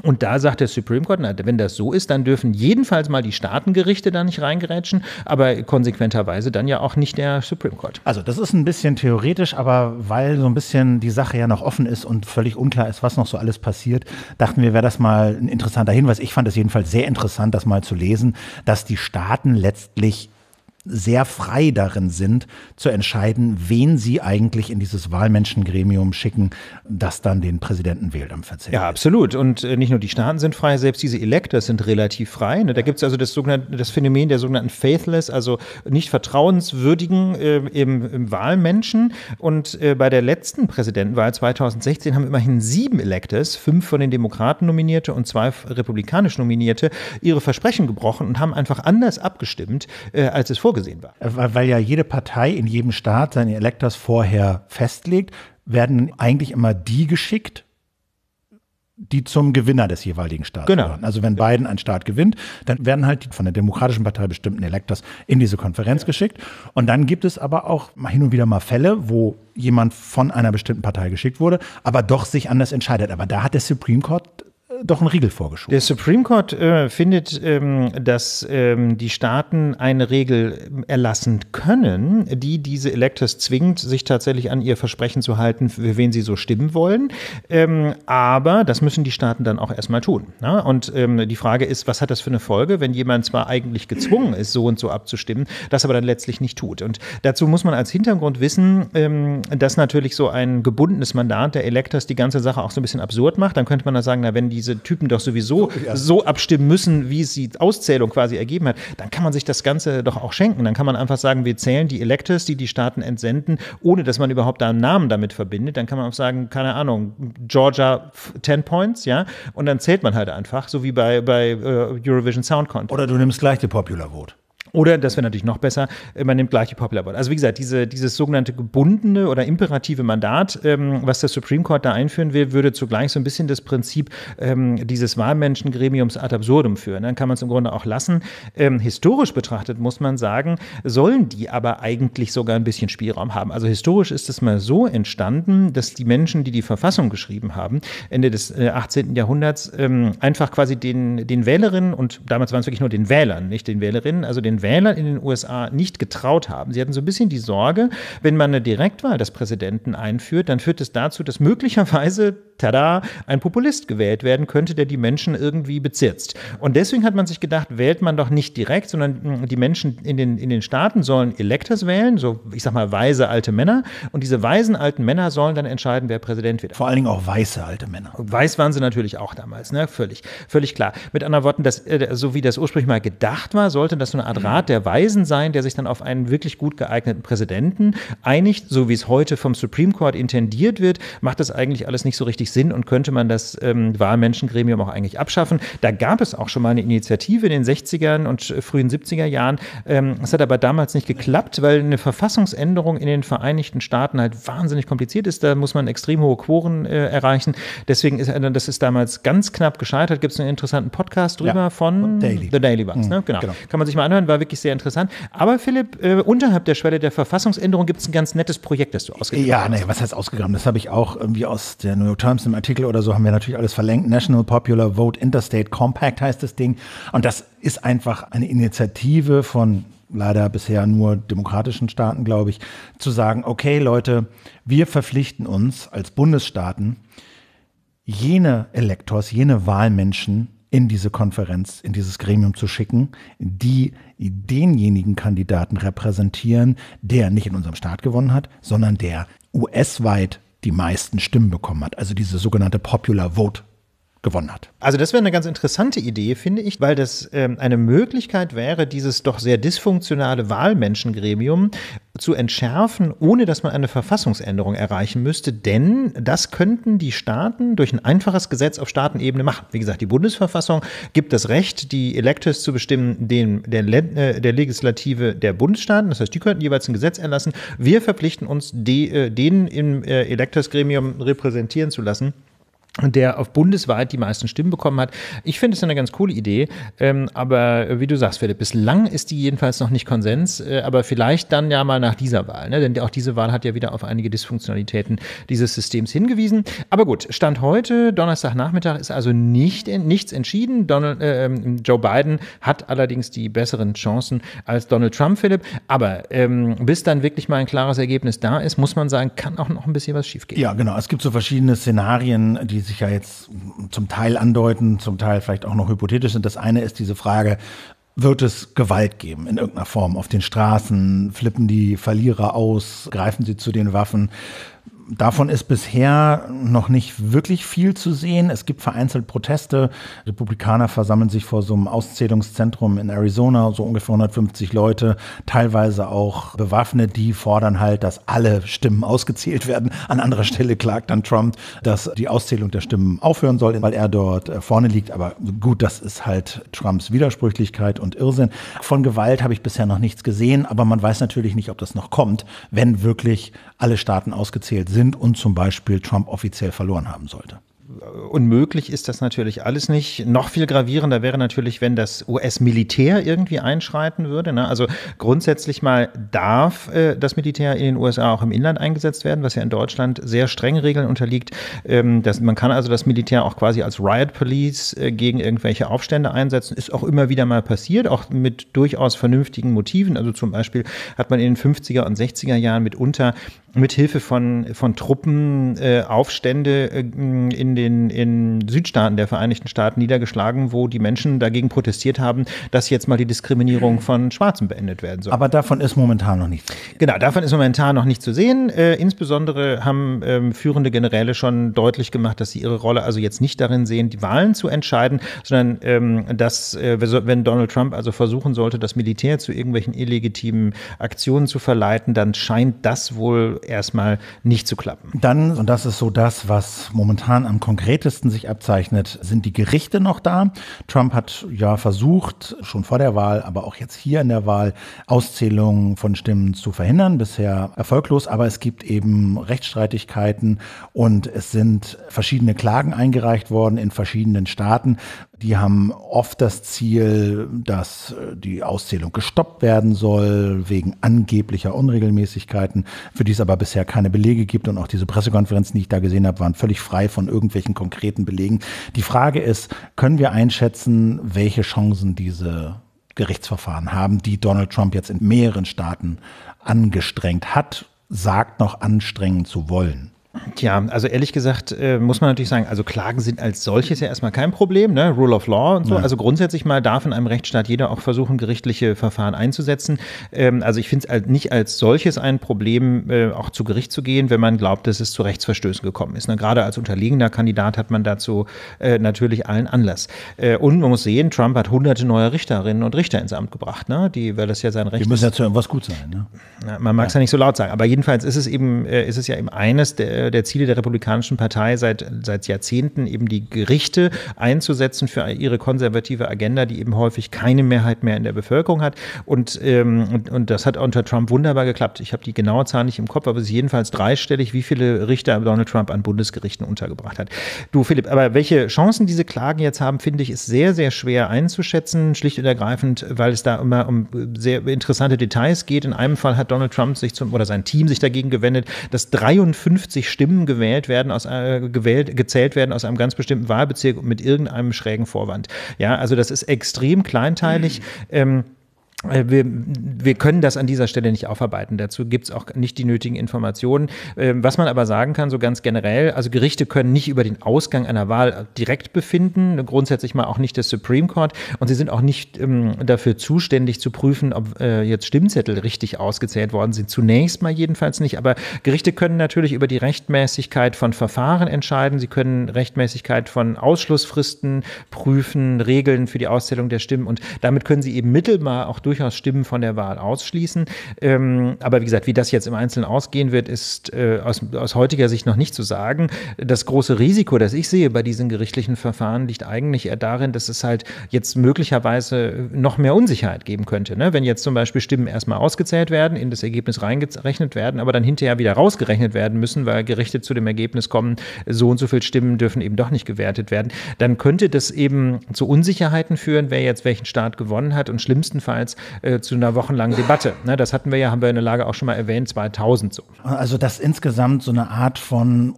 Und da sagt der Supreme Court, na, wenn das so ist, dann dürfen jedenfalls mal die Staatengerichte da nicht reingerätschen, aber konsequenterweise dann ja auch nicht der Supreme Court. Also das ist ein bisschen theoretisch, aber weil so ein bisschen die Sache ja noch offen ist und völlig unklar ist, was noch so alles passiert, dachten wir, wäre das mal ein interessanter Hinweis. Ich fand es jedenfalls sehr interessant, das mal zu lesen, dass die Staaten letztlich sehr frei darin sind, zu entscheiden, wen sie eigentlich in dieses Wahlmenschengremium schicken, das dann den Präsidenten wählt am 14. Ja, absolut. Und äh, nicht nur die Staaten sind frei, selbst diese Electors sind relativ frei. Ne? Da gibt es also das, sogenannte, das Phänomen der sogenannten Faithless, also nicht vertrauenswürdigen äh, im, im, Wahlmenschen. Und äh, bei der letzten Präsidentenwahl 2016 haben immerhin sieben Electors, fünf von den Demokraten nominierte und zwei republikanisch nominierte, ihre Versprechen gebrochen und haben einfach anders abgestimmt, äh, als es vorgesehen vorgesehen war. Weil, weil ja jede Partei in jedem Staat seine Elektors vorher festlegt, werden eigentlich immer die geschickt, die zum Gewinner des jeweiligen Staates genau. gehören. Also wenn Biden einen Staat gewinnt, dann werden halt die von der Demokratischen Partei bestimmten Elektors in diese Konferenz ja. geschickt. Und dann gibt es aber auch hin und wieder mal Fälle, wo jemand von einer bestimmten Partei geschickt wurde, aber doch sich anders entscheidet. Aber da hat der Supreme Court doch einen Riegel vorgeschoben. Der Supreme Court äh, findet, ähm, dass ähm, die Staaten eine Regel erlassen können, die diese Electors zwingt, sich tatsächlich an ihr Versprechen zu halten, für wen sie so stimmen wollen. Ähm, aber das müssen die Staaten dann auch erstmal tun. Ne? Und ähm, die Frage ist, was hat das für eine Folge, wenn jemand zwar eigentlich gezwungen ist, so und so abzustimmen, das aber dann letztlich nicht tut. Und dazu muss man als Hintergrund wissen, ähm, dass natürlich so ein gebundenes Mandat der Electors die ganze Sache auch so ein bisschen absurd macht. Dann könnte man da sagen, na, wenn diese diese Typen doch sowieso so, ja. so abstimmen müssen, wie es die Auszählung quasi ergeben hat, dann kann man sich das Ganze doch auch schenken. Dann kann man einfach sagen, wir zählen die Electors, die die Staaten entsenden, ohne dass man überhaupt da einen Namen damit verbindet. Dann kann man auch sagen, keine Ahnung, Georgia 10 Points, ja, und dann zählt man halt einfach, so wie bei, bei uh, Eurovision Sound Contest. Oder du nimmst gleich die Popular Vote. Oder, das wäre natürlich noch besser, äh, man nimmt gleich die Popular Vote. Also wie gesagt, diese, dieses sogenannte gebundene oder imperative Mandat, ähm, was der Supreme Court da einführen will, würde zugleich so ein bisschen das Prinzip ähm, dieses Wahlmenschengremiums ad absurdum führen. Dann kann man es im Grunde auch lassen. Ähm, historisch betrachtet muss man sagen, sollen die aber eigentlich sogar ein bisschen Spielraum haben. Also historisch ist es mal so entstanden, dass die Menschen, die die Verfassung geschrieben haben, Ende des äh, 18. Jahrhunderts, ähm, einfach quasi den, den Wählerinnen und damals waren es wirklich nur den Wählern, nicht den Wählerinnen, also den den Wählern in den USA nicht getraut haben. Sie hatten so ein bisschen die Sorge, wenn man eine Direktwahl des Präsidenten einführt, dann führt es dazu, dass möglicherweise tada, ein Populist gewählt werden könnte, der die Menschen irgendwie bezirzt. Und deswegen hat man sich gedacht, wählt man doch nicht direkt, sondern hm, die Menschen in den, in den Staaten sollen Electors wählen, so ich sag mal weise alte Männer. Und diese weisen alten Männer sollen dann entscheiden, wer Präsident wird. Vor allen Dingen auch weiße alte Männer. Weiß waren sie natürlich auch damals, ne? Völlig, völlig klar. Mit anderen Worten, das, äh, so wie das ursprünglich mal gedacht war, sollte das so eine Art Rat der Weisen sein, der sich dann auf einen wirklich gut geeigneten Präsidenten einigt, so wie es heute vom Supreme Court intendiert wird, macht das eigentlich alles nicht so richtig Sinn und könnte man das ähm, Wahlmenschengremium auch eigentlich abschaffen. Da gab es auch schon mal eine Initiative in den 60er und frühen 70er Jahren. Ähm, es hat aber damals nicht geklappt, weil eine Verfassungsänderung in den Vereinigten Staaten halt wahnsinnig kompliziert ist. Da muss man extrem hohe Quoren äh, erreichen. Deswegen ist äh, das ist damals ganz knapp gescheitert. Gibt es einen interessanten Podcast drüber ja, von Daily. The Daily Bugs. Mhm, ne? genau. genau. Kann man sich mal anhören, war wirklich sehr interessant. Aber Philipp, äh, unterhalb der Schwelle der Verfassungsänderung gibt es ein ganz nettes Projekt, das du ausgegraben ja, hast. Ja, nee, was heißt ausgegraben? Das habe ich auch irgendwie aus der New York Times im Artikel oder so haben wir natürlich alles verlinkt. National Popular Vote Interstate Compact heißt das Ding. Und das ist einfach eine Initiative von leider bisher nur demokratischen Staaten, glaube ich, zu sagen, okay Leute, wir verpflichten uns als Bundesstaaten, jene Elektors, jene Wahlmenschen in diese Konferenz, in dieses Gremium zu schicken, die denjenigen Kandidaten repräsentieren, der nicht in unserem Staat gewonnen hat, sondern der US-weit die meisten Stimmen bekommen hat. Also diese sogenannte Popular Vote gewonnen hat. Also das wäre eine ganz interessante Idee, finde ich, weil das ähm, eine Möglichkeit wäre, dieses doch sehr dysfunktionale Wahlmenschengremium zu entschärfen, ohne dass man eine Verfassungsänderung erreichen müsste. Denn das könnten die Staaten durch ein einfaches Gesetz auf Staatenebene machen. Wie gesagt, die Bundesverfassung gibt das Recht, die Electors zu bestimmen, den, der, äh, der Legislative der Bundesstaaten. Das heißt, die könnten jeweils ein Gesetz erlassen. Wir verpflichten uns, die, äh, den im äh, Electors-Gremium repräsentieren zu lassen der auf bundesweit die meisten Stimmen bekommen hat. Ich finde es eine ganz coole Idee, ähm, aber wie du sagst, Philipp, bislang ist die jedenfalls noch nicht Konsens, äh, aber vielleicht dann ja mal nach dieser Wahl, ne? denn auch diese Wahl hat ja wieder auf einige Dysfunktionalitäten dieses Systems hingewiesen. Aber gut, Stand heute, Donnerstagnachmittag, ist also nicht, nichts entschieden. Donald, äh, Joe Biden hat allerdings die besseren Chancen als Donald Trump, Philipp, aber ähm, bis dann wirklich mal ein klares Ergebnis da ist, muss man sagen, kann auch noch ein bisschen was schiefgehen. Ja, genau. Es gibt so verschiedene Szenarien, die sich ja jetzt zum Teil andeuten, zum Teil vielleicht auch noch hypothetisch sind. Das eine ist diese Frage, wird es Gewalt geben in irgendeiner Form auf den Straßen? Flippen die Verlierer aus? Greifen sie zu den Waffen? Davon ist bisher noch nicht wirklich viel zu sehen. Es gibt vereinzelt Proteste. Republikaner versammeln sich vor so einem Auszählungszentrum in Arizona, so ungefähr 150 Leute, teilweise auch bewaffnet, die fordern halt, dass alle Stimmen ausgezählt werden. An anderer Stelle klagt dann Trump, dass die Auszählung der Stimmen aufhören soll, weil er dort äh, vorne liegt. Aber gut, das ist halt Trumps Widersprüchlichkeit und Irrsinn. Von Gewalt habe ich bisher noch nichts gesehen, aber man weiß natürlich nicht, ob das noch kommt, wenn wirklich alle Staaten ausgezählt sind und zum Beispiel Trump offiziell verloren haben sollte unmöglich ist das natürlich alles nicht. Noch viel gravierender wäre natürlich, wenn das US-Militär irgendwie einschreiten würde. Ne? Also grundsätzlich mal darf äh, das Militär in den USA auch im Inland eingesetzt werden, was ja in Deutschland sehr strenge Regeln unterliegt. Ähm, das, man kann also das Militär auch quasi als Riot Police äh, gegen irgendwelche Aufstände einsetzen. Ist auch immer wieder mal passiert, auch mit durchaus vernünftigen Motiven. Also zum Beispiel hat man in den 50er und 60er Jahren mitunter mit Hilfe von, von Truppen äh, Aufstände äh, in den in Südstaaten der Vereinigten Staaten niedergeschlagen, wo die Menschen dagegen protestiert haben, dass jetzt mal die Diskriminierung von Schwarzen beendet werden soll. Aber davon ist momentan noch nichts. Genau, davon ist momentan noch nicht zu sehen. Äh, insbesondere haben ähm, führende Generäle schon deutlich gemacht, dass sie ihre Rolle also jetzt nicht darin sehen, die Wahlen zu entscheiden, sondern ähm, dass, äh, wenn Donald Trump also versuchen sollte, das Militär zu irgendwelchen illegitimen Aktionen zu verleiten, dann scheint das wohl erstmal nicht zu klappen. Dann, und das ist so das, was momentan am konkretesten sich abzeichnet, sind die Gerichte noch da. Trump hat ja versucht, schon vor der Wahl, aber auch jetzt hier in der Wahl, Auszählungen von Stimmen zu verhindern. Bisher erfolglos, aber es gibt eben Rechtsstreitigkeiten und es sind verschiedene Klagen eingereicht worden in verschiedenen Staaten. Die haben oft das Ziel, dass äh, die Auszählung gestoppt werden soll wegen angeblicher Unregelmäßigkeiten, für die es aber bisher keine Belege gibt. Und auch diese Pressekonferenzen, die ich da gesehen habe, waren völlig frei von irgendwelchen konkreten Belegen. Die Frage ist, können wir einschätzen, welche Chancen diese Gerichtsverfahren haben, die Donald Trump jetzt in mehreren Staaten angestrengt hat, sagt noch anstrengen zu wollen. Tja, also ehrlich gesagt äh, muss man natürlich sagen, also Klagen sind als solches ja erstmal kein Problem, ne? Rule of Law und so. Ja. Also grundsätzlich mal darf in einem Rechtsstaat jeder auch versuchen, gerichtliche Verfahren einzusetzen. Ähm, also ich finde es nicht als solches ein Problem, äh, auch zu Gericht zu gehen, wenn man glaubt, dass es zu Rechtsverstößen gekommen ist. Ne? Gerade als unterlegener Kandidat hat man dazu äh, natürlich allen Anlass. Äh, und man muss sehen, Trump hat hunderte neue Richterinnen und Richter ins Amt gebracht, ne? Die, weil das ja sein Recht Die müssen ja zu irgendwas gut sein, ne? Ja, man mag es ja. ja nicht so laut sagen, aber jedenfalls ist es eben, äh, ist es ja eben eines der der Ziele der Republikanischen Partei seit, seit Jahrzehnten, eben die Gerichte einzusetzen für ihre konservative Agenda, die eben häufig keine Mehrheit mehr in der Bevölkerung hat. Und, ähm, und, und das hat unter Trump wunderbar geklappt. Ich habe die genaue Zahl nicht im Kopf, aber es ist jedenfalls dreistellig, wie viele Richter Donald Trump an Bundesgerichten untergebracht hat. Du, Philipp, aber welche Chancen diese Klagen jetzt haben, finde ich, ist sehr, sehr schwer einzuschätzen, schlicht und ergreifend, weil es da immer um sehr interessante Details geht. In einem Fall hat Donald Trump sich zum, oder sein Team sich dagegen gewendet, dass 53 Stimmen gewählt werden, aus, äh, gewählt, gezählt werden aus einem ganz bestimmten Wahlbezirk mit irgendeinem schrägen Vorwand. Ja, also das ist extrem kleinteilig. Mhm. Ähm, äh, wir, wir können das an dieser Stelle nicht aufarbeiten. Dazu gibt es auch nicht die nötigen Informationen. Ähm, was man aber sagen kann, so ganz generell, also Gerichte können nicht über den Ausgang einer Wahl direkt befinden, grundsätzlich mal auch nicht das Supreme Court. Und sie sind auch nicht ähm, dafür zuständig zu prüfen, ob äh, jetzt Stimmzettel richtig ausgezählt worden sind. Zunächst mal jedenfalls nicht. Aber Gerichte können natürlich über die Rechtmäßigkeit von Verfahren entscheiden. Sie können Rechtmäßigkeit von Ausschlussfristen prüfen, Regeln für die Auszählung der Stimmen. Und damit können sie eben mittelbar auch durch durchaus Stimmen von der Wahl ausschließen. Ähm, aber wie gesagt, wie das jetzt im Einzelnen ausgehen wird, ist äh, aus, aus heutiger Sicht noch nicht zu sagen. Das große Risiko, das ich sehe bei diesen gerichtlichen Verfahren, liegt eigentlich eher darin, dass es halt jetzt möglicherweise noch mehr Unsicherheit geben könnte. Ne? Wenn jetzt zum Beispiel Stimmen erstmal ausgezählt werden, in das Ergebnis reingerechnet werden, aber dann hinterher wieder rausgerechnet werden müssen, weil Gerichte zu dem Ergebnis kommen, so und so viele Stimmen dürfen eben doch nicht gewertet werden, dann könnte das eben zu Unsicherheiten führen, wer jetzt welchen Staat gewonnen hat und schlimmstenfalls äh, zu einer wochenlangen Debatte. Ne, das hatten wir ja, haben wir in der Lage auch schon mal erwähnt, 2000 so. Also dass insgesamt so eine Art von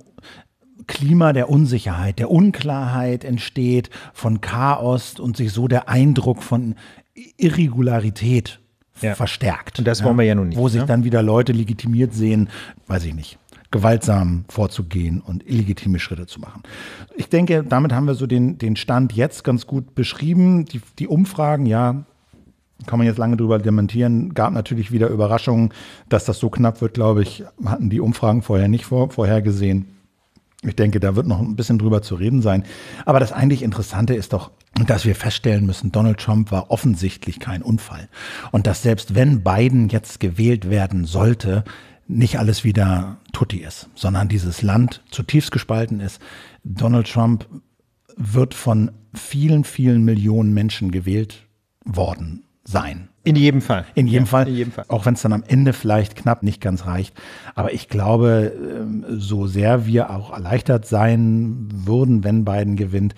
Klima der Unsicherheit, der Unklarheit entsteht, von Chaos und sich so der Eindruck von Irregularität ja. verstärkt. Und das wollen wir ja nun nicht. Wo sich ne? dann wieder Leute legitimiert sehen, weiß ich nicht, gewaltsam vorzugehen und illegitime Schritte zu machen. Ich denke, damit haben wir so den, den Stand jetzt ganz gut beschrieben. Die, die Umfragen, ja, kann man jetzt lange drüber dementieren, gab natürlich wieder Überraschungen, dass das so knapp wird, glaube ich, hatten die Umfragen vorher nicht vor, vorhergesehen. Ich denke, da wird noch ein bisschen drüber zu reden sein. Aber das eigentlich Interessante ist doch, dass wir feststellen müssen, Donald Trump war offensichtlich kein Unfall. Und dass selbst wenn Biden jetzt gewählt werden sollte, nicht alles wieder tutti ist, sondern dieses Land zutiefst gespalten ist. Donald Trump wird von vielen, vielen Millionen Menschen gewählt worden sein. In jedem Fall. In jedem, ja, Fall, in jedem Fall. Auch wenn es dann am Ende vielleicht knapp nicht ganz reicht. Aber ich glaube, ähm, so sehr wir auch erleichtert sein würden, wenn Biden gewinnt,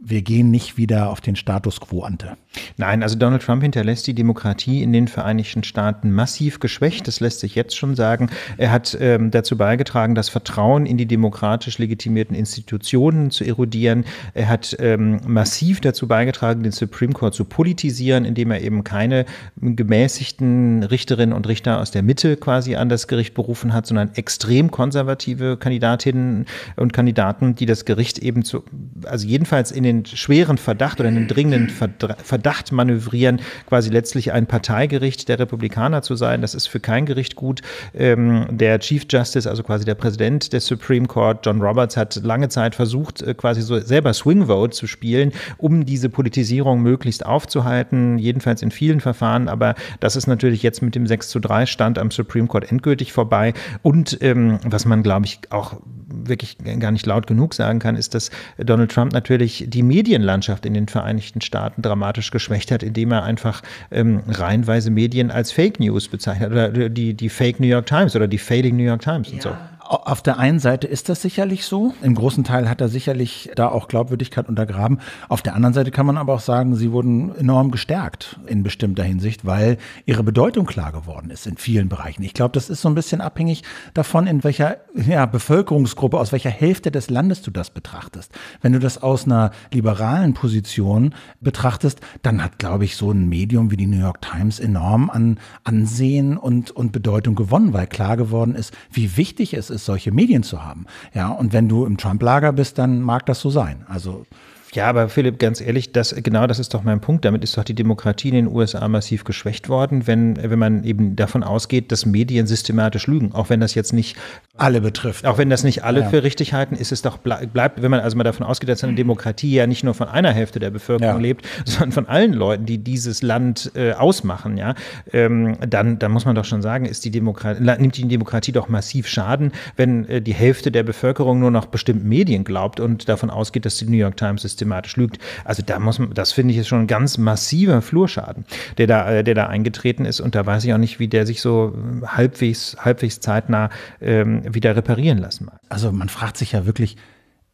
wir gehen nicht wieder auf den Status quo ante. Nein, also Donald Trump hinterlässt die Demokratie in den Vereinigten Staaten massiv geschwächt. Das lässt sich jetzt schon sagen. Er hat ähm, dazu beigetragen, das Vertrauen in die demokratisch legitimierten Institutionen zu erodieren. Er hat ähm, massiv dazu beigetragen, den Supreme Court zu politisieren, indem er eben keine gemäßigten Richterinnen und Richter aus der Mitte quasi an das Gericht berufen hat, sondern extrem konservative Kandidatinnen und Kandidaten, die das Gericht eben zu, also jedenfalls in den schweren Verdacht oder in den dringenden Verdacht manövrieren, quasi letztlich ein Parteigericht der Republikaner zu sein. Das ist für kein Gericht gut. Ähm, der Chief Justice, also quasi der Präsident des Supreme Court, John Roberts, hat lange Zeit versucht, äh, quasi so selber Swing Vote zu spielen, um diese Politisierung möglichst aufzuhalten, jedenfalls in vielen Verfahren. Aber das ist natürlich jetzt mit dem 6 zu 3 Stand am Supreme Court endgültig vorbei. Und ähm, was man, glaube ich, auch wirklich gar nicht laut genug sagen kann, ist, dass Donald Trump natürlich die Medienlandschaft in den Vereinigten Staaten dramatisch geschwächt hat, indem er einfach ähm, reihenweise Medien als Fake News bezeichnet oder die, die Fake New York Times oder die Failing New York Times ja. und so Auf der einen Seite ist das sicherlich so. Im großen Teil hat er sicherlich da auch Glaubwürdigkeit untergraben. Auf der anderen Seite kann man aber auch sagen, sie wurden enorm gestärkt in bestimmter Hinsicht, weil ihre Bedeutung klar geworden ist in vielen Bereichen. Ich glaube, das ist so ein bisschen abhängig davon, in welcher ja, Bevölkerungsgruppe, aus welcher Hälfte des Landes du das betrachtest. Wenn du das aus einer liberalen Position betrachtest, dann hat, glaube ich, so ein Medium wie die New York Times enorm an Ansehen und, und Bedeutung gewonnen, weil klar geworden ist, wie wichtig es ist, solche Medien zu haben. Ja, und wenn du im Trump-Lager bist, dann mag das so sein. Also ja, aber Philipp, ganz ehrlich, das, genau das ist doch mein Punkt. Damit ist doch die Demokratie in den USA massiv geschwächt worden, wenn, wenn man eben davon ausgeht, dass Medien systematisch lügen. Auch wenn das jetzt nicht alle betrifft. Auch wenn das nicht alle ja. für richtig halten, ist es doch, bleibt, wenn man also mal davon ausgeht, dass eine Demokratie ja nicht nur von einer Hälfte der Bevölkerung ja. lebt, sondern von allen Leuten, die dieses Land äh, ausmachen, ja, ähm, dann, dann muss man doch schon sagen, ist die Demokratie, nimmt die Demokratie doch massiv Schaden, wenn äh, die Hälfte der Bevölkerung nur noch bestimmten Medien glaubt und davon ausgeht, dass die New York Times systematisch lügt. Also da muss man, das finde ich ist schon ein ganz massiver Flurschaden, der da, äh, der da eingetreten ist. Und da weiß ich auch nicht, wie der sich so halbwegs, halbwegs zeitnah ähm, wieder reparieren lassen mag. Also man fragt sich ja wirklich,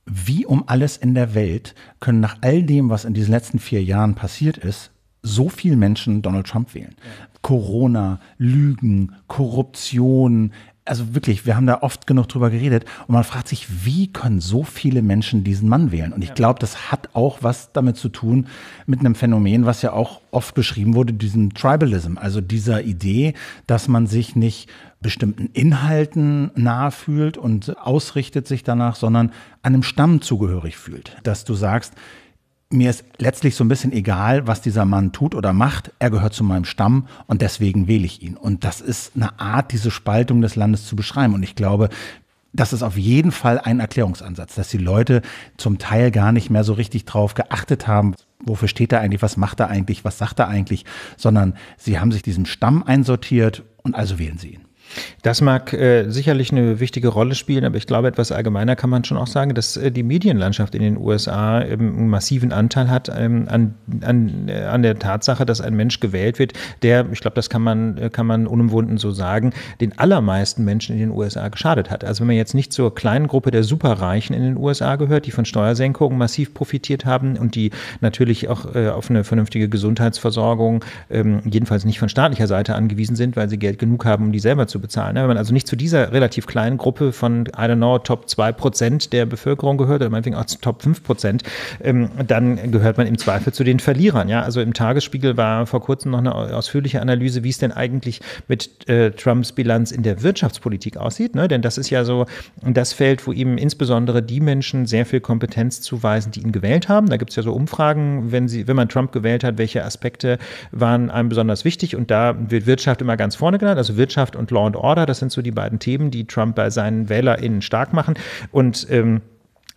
wie um alles in der Welt können nach all dem, was in diesen letzten vier Jahren passiert ist, so viele Menschen Donald Trump wählen. Ja. Corona, Lügen, Korruption, also wirklich, wir haben da oft genug drüber geredet und man fragt sich, wie können so viele Menschen diesen Mann wählen? Und ich glaube, das hat auch was damit zu tun mit einem Phänomen, was ja auch oft beschrieben wurde, diesem Tribalism, also dieser Idee, dass man sich nicht bestimmten Inhalten nahe fühlt und ausrichtet sich danach, sondern einem Stamm zugehörig fühlt. Dass du sagst, mir ist letztlich so ein bisschen egal, was dieser Mann tut oder macht. Er gehört zu meinem Stamm und deswegen wähle ich ihn. Und das ist eine Art, diese Spaltung des Landes zu beschreiben. Und ich glaube, das ist auf jeden Fall ein Erklärungsansatz, dass die Leute zum Teil gar nicht mehr so richtig drauf geachtet haben, wofür steht er eigentlich, was macht er eigentlich, was sagt er eigentlich, sondern sie haben sich diesem Stamm einsortiert und also wählen sie ihn. Das mag äh, sicherlich eine wichtige Rolle spielen, aber ich glaube, etwas allgemeiner kann man schon auch sagen, dass äh, die Medienlandschaft in den USA ähm, einen massiven Anteil hat ähm, an, an, äh, an der Tatsache, dass ein Mensch gewählt wird, der, ich glaube, das kann man, äh, kann man unumwunden so sagen, den allermeisten Menschen in den USA geschadet hat. Also wenn man jetzt nicht zur kleinen Gruppe der Superreichen in den USA gehört, die von Steuersenkungen massiv profitiert haben und die natürlich auch äh, auf eine vernünftige Gesundheitsversorgung ähm, jedenfalls nicht von staatlicher Seite angewiesen sind, weil sie Geld genug haben, um die selber zu bezahlen. Ne? Wenn man also nicht zu dieser relativ kleinen Gruppe von, I don't know, Top 2 Prozent der Bevölkerung gehört oder meinetwegen auch zu Top 5 Prozent, ähm, dann gehört man im Zweifel zu den Verlierern. Ja, also im Tagesspiegel war vor kurzem noch eine ausführliche Analyse, wie es denn eigentlich mit äh, Trumps Bilanz in der Wirtschaftspolitik aussieht. Ne? Denn das ist ja so das Feld, wo ihm insbesondere die Menschen sehr viel Kompetenz zuweisen, die ihn gewählt haben. Da gibt es ja so Umfragen, wenn, sie, wenn man Trump gewählt hat, welche Aspekte waren einem besonders wichtig. Und da wird Wirtschaft immer ganz vorne genannt, also Wirtschaft und Law and Order. Das sind so die beiden Themen, die Trump bei seinen WählerInnen stark machen. Und ähm,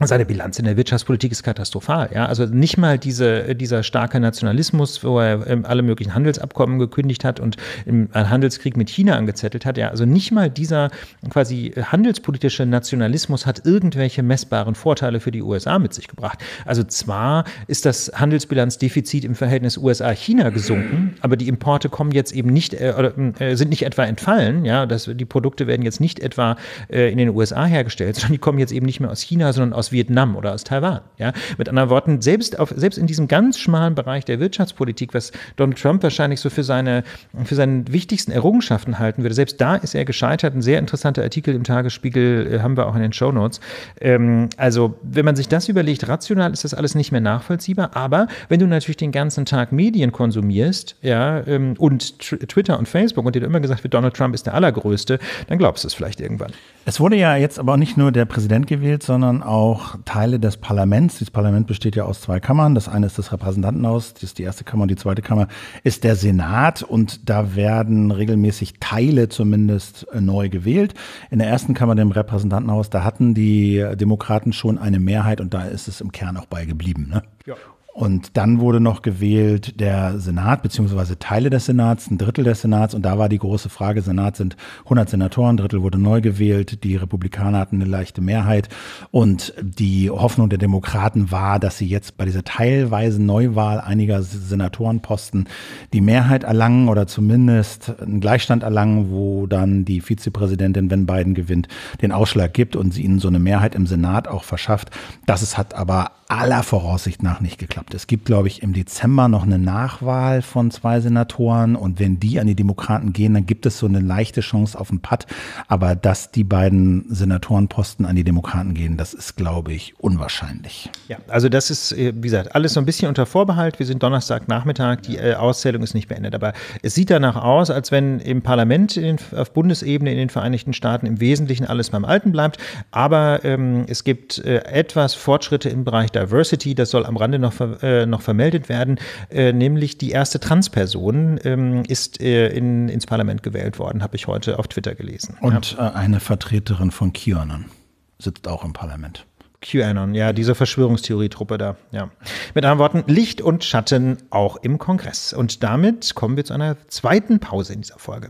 seine Bilanz in der Wirtschaftspolitik ist katastrophal. Ja? Also nicht mal diese, dieser starke Nationalismus, wo er ähm, alle möglichen Handelsabkommen gekündigt hat und einen Handelskrieg mit China angezettelt hat. Ja? Also nicht mal dieser quasi handelspolitische Nationalismus hat irgendwelche messbaren Vorteile für die USA mit sich gebracht. Also zwar ist das Handelsbilanzdefizit im Verhältnis USA-China gesunken, aber die Importe kommen jetzt eben nicht äh, oder, äh, sind nicht etwa entfallen. Ja, das, die Produkte werden jetzt nicht etwa äh, in den USA hergestellt, sondern die kommen jetzt eben nicht mehr aus China, sondern aus aus Vietnam oder aus Taiwan. Ja? Mit anderen Worten, selbst, auf, selbst in diesem ganz schmalen Bereich der Wirtschaftspolitik, was Donald Trump wahrscheinlich so für seine, für seine wichtigsten Errungenschaften halten würde, selbst da ist er gescheitert. Ein sehr interessanter Artikel im Tagesspiegel äh, haben wir auch in den Show Notes. Ähm, also, wenn man sich das überlegt, rational ist das alles nicht mehr nachvollziehbar, aber wenn du natürlich den ganzen Tag Medien konsumierst, ja, ähm, und Twitter und Facebook und dir immer gesagt wird, Donald Trump ist der Allergrößte, dann glaubst du es vielleicht irgendwann. Es wurde ja jetzt aber auch nicht nur der Präsident gewählt, sondern auch auch Teile des Parlaments. Dieses Parlament besteht ja aus zwei Kammern. Das eine ist das Repräsentantenhaus, das ist die erste Kammer und die zweite Kammer ist der Senat und da werden regelmäßig Teile zumindest äh, neu gewählt. In der ersten Kammer, dem Repräsentantenhaus, da hatten die Demokraten schon eine Mehrheit und da ist es im Kern auch bei geblieben. Ne? Ja. Und dann wurde noch gewählt der Senat, beziehungsweise Teile des Senats, ein Drittel des Senats. Und da war die große Frage, Senat sind 100 Senatoren, Drittel wurde neu gewählt. Die Republikaner hatten eine leichte Mehrheit. Und die Hoffnung der Demokraten war, dass sie jetzt bei dieser teilweisen Neuwahl einiger Senatorenposten die Mehrheit erlangen oder zumindest einen Gleichstand erlangen, wo dann die Vizepräsidentin, wenn Biden gewinnt, den Ausschlag gibt und sie ihnen so eine Mehrheit im Senat auch verschafft. Das ist, hat aber aller Voraussicht nach nicht geklappt. Es gibt, glaube ich, im Dezember noch eine Nachwahl von zwei Senatoren und wenn die an die Demokraten gehen, dann gibt es so eine leichte Chance auf einen Patt. Aber dass die beiden Senatorenposten an die Demokraten gehen, das ist, glaube ich, unwahrscheinlich. Ja, also das ist, äh, wie gesagt, alles so ein bisschen unter Vorbehalt. Wir sind Donnerstagnachmittag, die äh, Auszählung ist nicht beendet. Aber es sieht danach aus, als wenn im Parlament auf Bundesebene in den Vereinigten Staaten im Wesentlichen alles beim Alten bleibt. Aber ähm, es gibt äh, etwas Fortschritte im Bereich Diversity, das soll am Rande noch, äh, noch vermeldet werden, äh, nämlich die erste Transperson ähm, ist äh, in, ins Parlament gewählt worden, habe ich heute auf Twitter gelesen. Und ja. Äh, eine Vertreterin von QAnon sitzt auch im Parlament. QAnon, ja, diese Verschwörungstheorietruppe da, ja. Mit anderen Worten, Licht und Schatten auch im Kongress. Und damit kommen wir zu einer zweiten Pause in dieser Folge.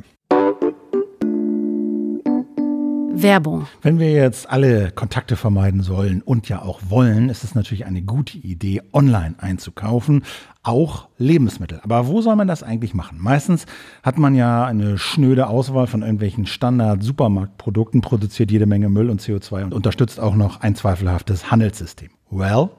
Werbung. Wenn wir jetzt alle Kontakte vermeiden sollen und ja auch wollen, ist es natürlich eine gute Idee, online einzukaufen, auch Lebensmittel. Aber wo soll man das eigentlich machen? Meistens hat man ja eine schnöde Auswahl von irgendwelchen Standard-Supermarktprodukten, produziert jede Menge Müll und CO2 und unterstützt auch noch ein zweifelhaftes Handelssystem. Well,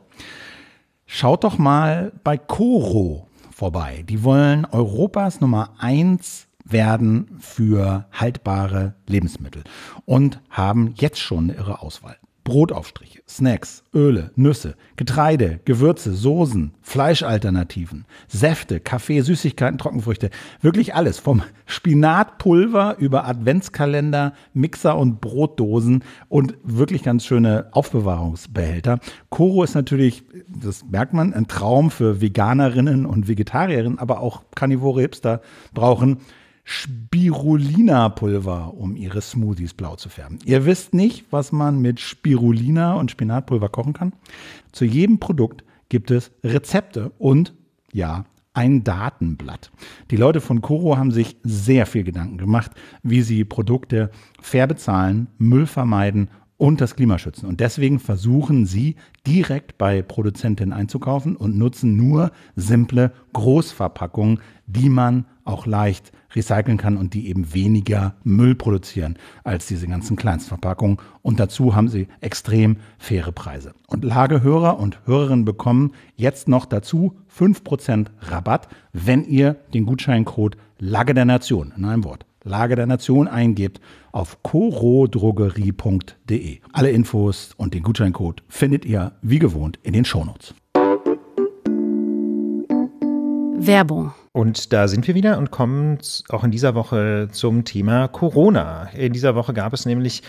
schaut doch mal bei Coro vorbei. Die wollen Europas Nummer eins werden für haltbare Lebensmittel und haben jetzt schon ihre Auswahl. Brotaufstriche, Snacks, Öle, Nüsse, Getreide, Gewürze, Soßen, Fleischalternativen, Säfte, Kaffee, Süßigkeiten, Trockenfrüchte, wirklich alles. Vom Spinatpulver über Adventskalender, Mixer und Brotdosen und wirklich ganz schöne Aufbewahrungsbehälter. Koro ist natürlich, das merkt man, ein Traum für Veganerinnen und Vegetarierinnen, aber auch Karnivore Hipster brauchen Spirulina-Pulver, um ihre Smoothies blau zu färben. Ihr wisst nicht, was man mit Spirulina und Spinatpulver kochen kann. Zu jedem Produkt gibt es Rezepte und ja, ein Datenblatt. Die Leute von Coro haben sich sehr viel Gedanken gemacht, wie sie Produkte fair bezahlen, Müll vermeiden und das Klima schützen. Und deswegen versuchen sie direkt bei Produzentinnen einzukaufen und nutzen nur simple Großverpackungen, die man auch leicht recyceln kann und die eben weniger Müll produzieren als diese ganzen Kleinstverpackungen. Und dazu haben sie extrem faire Preise. Und Lagehörer und Hörerinnen bekommen jetzt noch dazu 5% Rabatt, wenn ihr den Gutscheincode Lage der Nation in einem Wort Lage der Nation eingebt auf corodrogerie.de. Alle Infos und den Gutscheincode findet ihr wie gewohnt in den Shownotes. Werbung. Und da sind wir wieder und kommen auch in dieser Woche zum Thema Corona. In dieser Woche gab es nämlich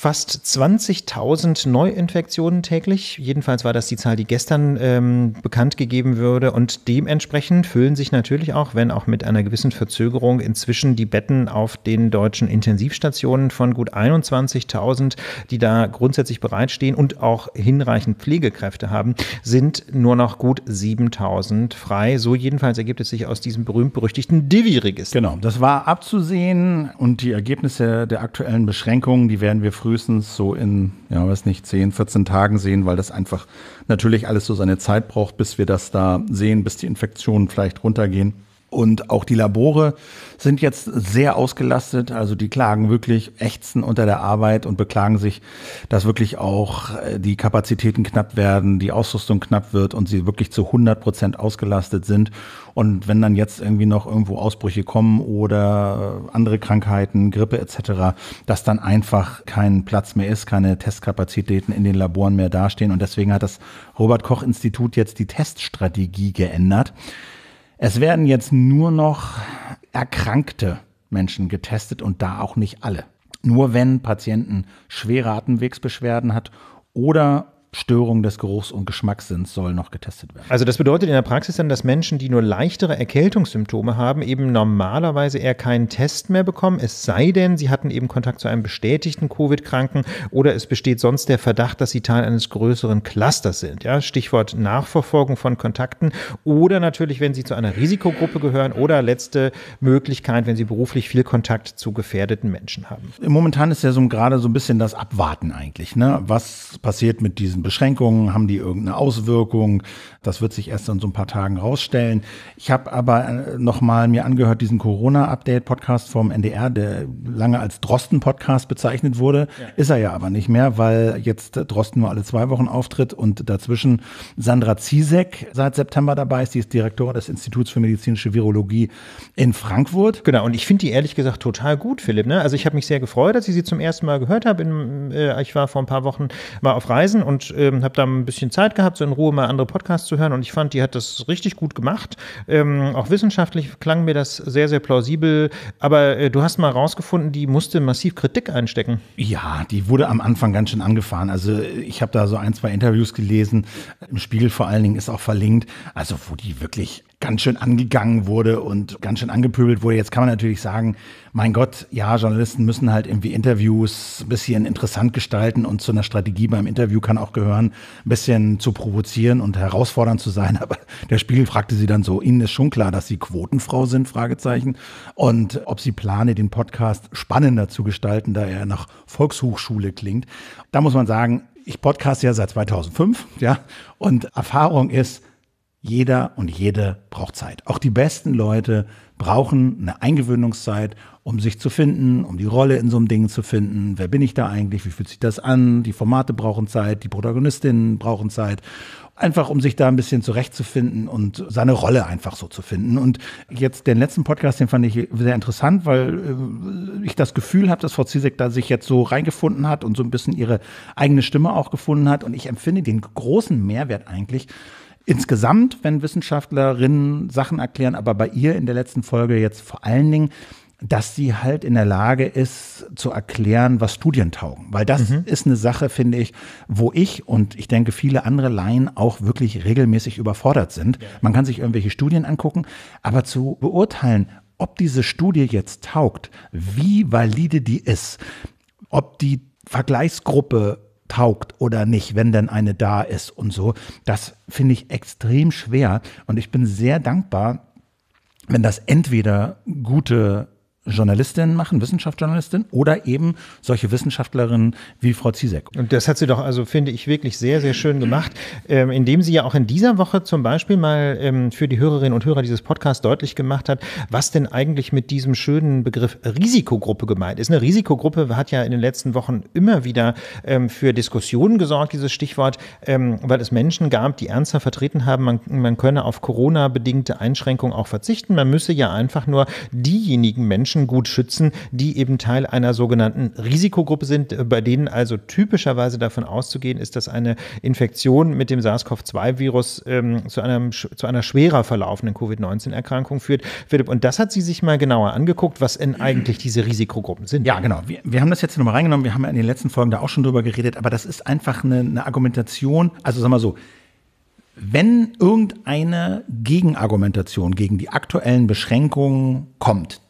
fast 20.000 Neuinfektionen täglich. Jedenfalls war das die Zahl, die gestern ähm, bekannt gegeben wurde. Und dementsprechend füllen sich natürlich auch, wenn auch mit einer gewissen Verzögerung, inzwischen die Betten auf den deutschen Intensivstationen von gut 21.000, die da grundsätzlich bereitstehen und auch hinreichend Pflegekräfte haben, sind nur noch gut 7.000 frei. So jedenfalls ergibt es sich aus diesem berühmt-berüchtigten Divi-Register. Genau, das war abzusehen und die Ergebnisse der aktuellen Beschränkungen, die werden wir frühestens so in, ja, weiß nicht, 10, 14 Tagen sehen, weil das einfach natürlich alles so seine Zeit braucht, bis wir das da sehen, bis die Infektionen vielleicht runtergehen. Und auch die Labore sind jetzt sehr ausgelastet. Also die klagen wirklich, ächzen unter der Arbeit und beklagen sich, dass wirklich auch äh, die Kapazitäten knapp werden, die Ausrüstung knapp wird und sie wirklich zu 100 Prozent ausgelastet sind. Und wenn dann jetzt irgendwie noch irgendwo Ausbrüche kommen oder andere Krankheiten, Grippe etc., dass dann einfach kein Platz mehr ist, keine Testkapazitäten in den Laboren mehr dastehen. Und deswegen hat das Robert Koch Institut jetzt die Teststrategie geändert. Es werden jetzt nur noch erkrankte Menschen getestet und da auch nicht alle. Nur wenn Patienten schwere Atemwegsbeschwerden hat oder Störung des Geruchs- und Geschmackssinns soll noch getestet werden. Also das bedeutet in der Praxis dann, dass Menschen, die nur leichtere Erkältungssymptome haben, eben normalerweise eher keinen Test mehr bekommen, es sei denn, sie hatten eben Kontakt zu einem bestätigten Covid-Kranken oder es besteht sonst der Verdacht, dass sie Teil eines größeren Clusters sind. Ja, Stichwort Nachverfolgung von Kontakten oder natürlich, wenn sie zu einer Risikogruppe gehören oder letzte Möglichkeit, wenn sie beruflich viel Kontakt zu gefährdeten Menschen haben. Momentan ist ja so gerade so ein bisschen das Abwarten eigentlich. Ne? Was passiert mit diesen Beschränkungen? Haben die irgendeine Auswirkung? Das wird sich erst in so ein paar Tagen rausstellen. Ich habe aber äh, noch mal mir angehört diesen Corona-Update-Podcast vom NDR, der lange als Drosten-Podcast bezeichnet wurde. Ja. Ist er ja aber nicht mehr, weil jetzt Drosten nur alle zwei Wochen auftritt und dazwischen Sandra Ziesek seit September dabei ist. Die ist Direktorin des Instituts für medizinische Virologie in Frankfurt. Genau, und ich finde die ehrlich gesagt total gut, Philipp. Ne? Also ich habe mich sehr gefreut, als ich sie zum ersten Mal gehört habe. Äh, ich war vor ein paar Wochen mal auf Reisen und ähm, habe da ein bisschen Zeit gehabt, so in Ruhe mal andere Podcasts zu hören. Und ich fand, die hat das richtig gut gemacht. Ähm, auch wissenschaftlich klang mir das sehr, sehr plausibel. Aber äh, du hast mal rausgefunden, die musste massiv Kritik einstecken. Ja, die wurde am Anfang ganz schön angefahren. Also ich habe da so ein, zwei Interviews gelesen. Im Spiegel vor allen Dingen ist auch verlinkt. Also wo die wirklich ganz schön angegangen wurde und ganz schön angepöbelt wurde. Jetzt kann man natürlich sagen, mein Gott, ja, Journalisten müssen halt irgendwie Interviews ein bisschen interessant gestalten und zu einer Strategie beim Interview kann auch gehören, ein bisschen zu provozieren und herausfordernd zu sein. Aber der Spiegel fragte sie dann so, Ihnen ist schon klar, dass Sie Quotenfrau sind, Fragezeichen. Und ob sie plane, den Podcast spannender zu gestalten, da er nach Volkshochschule klingt. Da muss man sagen, ich podcast ja seit 2005, ja, und Erfahrung ist, jeder und jede braucht Zeit. Auch die besten Leute brauchen eine Eingewöhnungszeit, um sich zu finden, um die Rolle in so einem Ding zu finden. Wer bin ich da eigentlich? Wie fühlt sich das an? Die Formate brauchen Zeit, die Protagonistinnen brauchen Zeit. Einfach, um sich da ein bisschen zurechtzufinden und seine Rolle einfach so zu finden. Und jetzt den letzten Podcast, den fand ich sehr interessant, weil äh, ich das Gefühl habe, dass Frau Zizek da sich jetzt so reingefunden hat und so ein bisschen ihre eigene Stimme auch gefunden hat. Und ich empfinde den großen Mehrwert eigentlich, insgesamt, wenn Wissenschaftlerinnen Sachen erklären, aber bei ihr in der letzten Folge jetzt vor allen Dingen, dass sie halt in der Lage ist zu erklären, was Studien taugen. Weil das mhm. ist eine Sache, finde ich, wo ich und ich denke viele andere Laien auch wirklich regelmäßig überfordert sind. Ja. Man kann sich irgendwelche Studien angucken, aber zu beurteilen, ob diese Studie jetzt taugt, wie valide die ist, ob die Vergleichsgruppe taugt oder nicht, wenn denn eine da ist und so. Das finde ich extrem schwer und ich bin sehr dankbar, wenn das entweder gute Journalistin machen, Wissenschaftsjournalistin oder eben solche Wissenschaftlerinnen wie Frau Zizek. Und das hat sie doch, also finde ich, wirklich sehr, sehr schön gemacht, ähm, indem sie ja auch in dieser Woche zum Beispiel mal ähm, für die Hörerinnen und Hörer dieses Podcasts deutlich gemacht hat, was denn eigentlich mit diesem schönen Begriff Risikogruppe gemeint ist. Eine Risikogruppe hat ja in den letzten Wochen immer wieder ähm, für Diskussionen gesorgt, dieses Stichwort, ähm, weil es Menschen gab, die ernsthaft vertreten haben, man, man könne auf Corona-bedingte Einschränkungen auch verzichten. Man müsse ja einfach nur diejenigen Menschen Menschen gut schützen, die eben Teil einer sogenannten Risikogruppe sind, bei denen also typischerweise davon auszugehen ist, dass eine Infektion mit dem SARS-CoV-2-Virus ähm, zu, einem, zu einer schwerer verlaufenden Covid-19-Erkrankung führt. Philipp, und das hat sie sich mal genauer angeguckt, was denn eigentlich diese Risikogruppen sind. Ja, genau. Wir, wir haben das jetzt nochmal reingenommen. Wir haben ja in den letzten Folgen da auch schon drüber geredet, aber das ist einfach eine, eine Argumentation. Also sag mal so, wenn irgendeine Gegenargumentation gegen die aktuellen Beschränkungen kommt,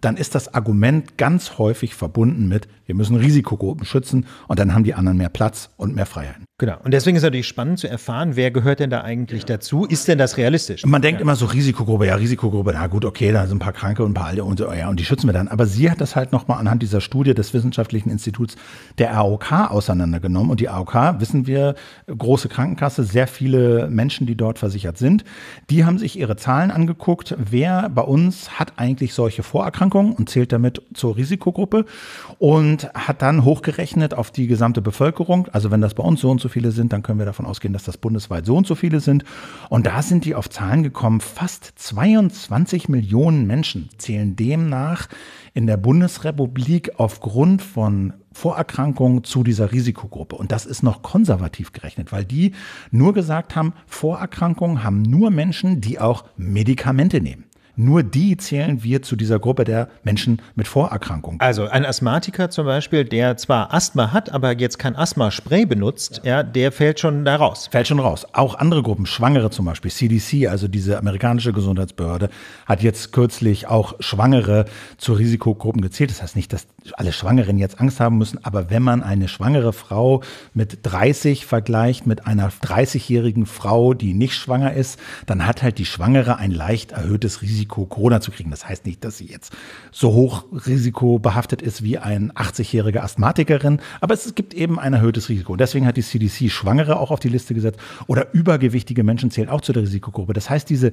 dann ist das Argument ganz häufig verbunden mit, wir müssen Risikogruppen schützen und dann haben die anderen mehr Platz und mehr Freiheiten. Genau. Und deswegen ist es natürlich spannend zu erfahren, wer gehört denn da eigentlich dazu? Ist denn das realistisch? Man denkt ja. immer so Risikogruppe, ja, Risikogruppe, na gut, okay, da sind ein paar Kranke und ein paar Alte und so, ja, und die schützen wir dann. Aber sie hat das halt nochmal anhand dieser Studie des Wissenschaftlichen Instituts der AOK auseinandergenommen. Und die AOK, wissen wir, große Krankenkasse, sehr viele Menschen, die dort versichert sind. Die haben sich ihre Zahlen angeguckt, wer bei uns hat eigentlich solche Vorerkrankungen und zählt damit zur Risikogruppe und hat dann hochgerechnet auf die gesamte Bevölkerung. Also wenn das bei uns so und so so viele sind, dann können wir davon ausgehen, dass das bundesweit so und so viele sind. Und da sind die auf Zahlen gekommen, fast 22 Millionen Menschen zählen demnach in der Bundesrepublik aufgrund von Vorerkrankungen zu dieser Risikogruppe. Und das ist noch konservativ gerechnet, weil die nur gesagt haben, Vorerkrankungen haben nur Menschen, die auch Medikamente nehmen. Nur die zählen wir zu dieser Gruppe der Menschen mit Vorerkrankungen. Also ein Asthmatiker zum Beispiel, der zwar Asthma hat, aber jetzt kein Asthma-Spray benutzt, ja. ja, der fällt schon da raus. Fällt schon raus. Auch andere Gruppen, Schwangere zum Beispiel, CDC, also diese amerikanische Gesundheitsbehörde, hat jetzt kürzlich auch Schwangere zu Risikogruppen gezählt. Das heißt nicht, dass alle Schwangeren jetzt Angst haben müssen, aber wenn man eine schwangere Frau mit 30 vergleicht mit einer 30-jährigen Frau, die nicht schwanger ist, dann hat halt die Schwangere ein leicht erhöhtes Risiko, Corona zu kriegen. Das heißt nicht, dass sie jetzt so hoch risikobehaftet ist wie ein 80-jährige Asthmatikerin, aber es gibt eben ein erhöhtes Risiko. Deswegen hat die CDC Schwangere auch auf die Liste gesetzt oder übergewichtige Menschen zählen auch zu der Risikogruppe. Das heißt, diese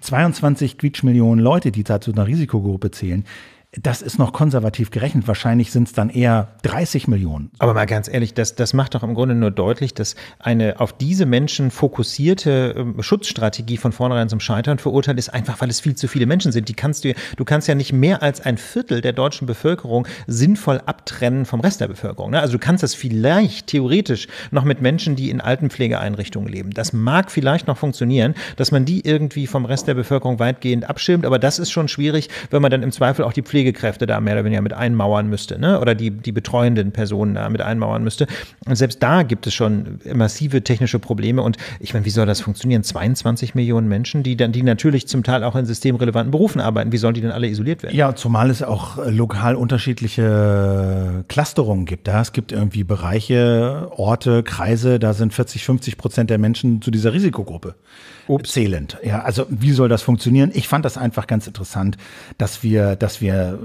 22 Quietschmillionen Leute, die da zu einer Risikogruppe zählen, das ist noch konservativ gerechnet. Wahrscheinlich sind es dann eher 30 Millionen. Aber mal ganz ehrlich, das, das macht doch im Grunde nur deutlich, dass eine auf diese Menschen fokussierte ähm, Schutzstrategie von vornherein zum Scheitern verurteilt ist, einfach weil es viel zu viele Menschen sind. Die kannst du, du kannst ja nicht mehr als ein Viertel der deutschen Bevölkerung sinnvoll abtrennen vom Rest der Bevölkerung. Ne? Also du kannst das vielleicht theoretisch noch mit Menschen, die in Altenpflegeeinrichtungen leben. Das mag vielleicht noch funktionieren, dass man die irgendwie vom Rest der Bevölkerung weitgehend abschirmt, aber das ist schon schwierig, wenn man dann im Zweifel auch die Pflege Pflegekräfte da mehr oder weniger mit einmauern müsste, ne? oder die, die betreuenden Personen da mit einmauern müsste. Und selbst da gibt es schon massive technische Probleme. Und ich meine, wie soll das funktionieren? 22 Millionen Menschen, die dann, die natürlich zum Teil auch in systemrelevanten Berufen arbeiten. Wie sollen die denn alle isoliert werden? Ja, zumal es auch äh, lokal unterschiedliche Clusterungen gibt. Da es gibt irgendwie Bereiche, Orte, Kreise, da sind 40, 50 Prozent der Menschen zu dieser Risikogruppe Ups. zählend. Ja, also wie soll das funktionieren? Ich fand das einfach ganz interessant, dass wir, dass wir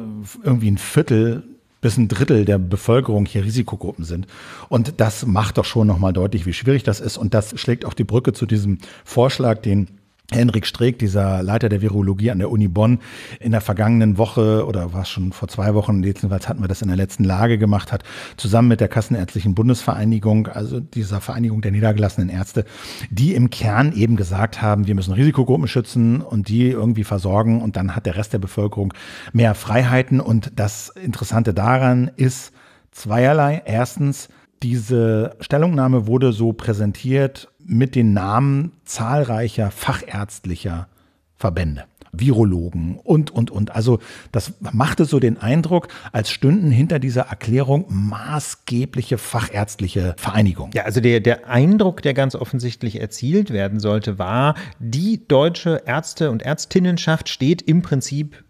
irgendwie ein Viertel bis ein Drittel der Bevölkerung hier Risikogruppen sind. Und das macht doch schon nochmal deutlich, wie schwierig das ist. Und das schlägt auch die Brücke zu diesem Vorschlag, den Henrik Streeck, dieser Leiter der Virologie an der Uni Bonn, in der vergangenen Woche oder war es schon vor zwei Wochen, jedenfalls hatten wir das in der letzten Lage gemacht hat, zusammen mit der Kassenärztlichen Bundesvereinigung, also dieser Vereinigung der niedergelassenen Ärzte, die im Kern eben gesagt haben, wir müssen Risikogruppen schützen und die irgendwie versorgen und dann hat der Rest der Bevölkerung mehr Freiheiten. Und das Interessante daran ist zweierlei. Erstens, diese Stellungnahme wurde so präsentiert mit den Namen zahlreicher fachärztlicher Verbände. Virologen und, und, und. Also das machte so den Eindruck, als stünden hinter dieser Erklärung maßgebliche fachärztliche Vereinigungen. Ja, also der, der Eindruck, der ganz offensichtlich erzielt werden sollte, war, die deutsche Ärzte- und Ärztinnenschaft steht im Prinzip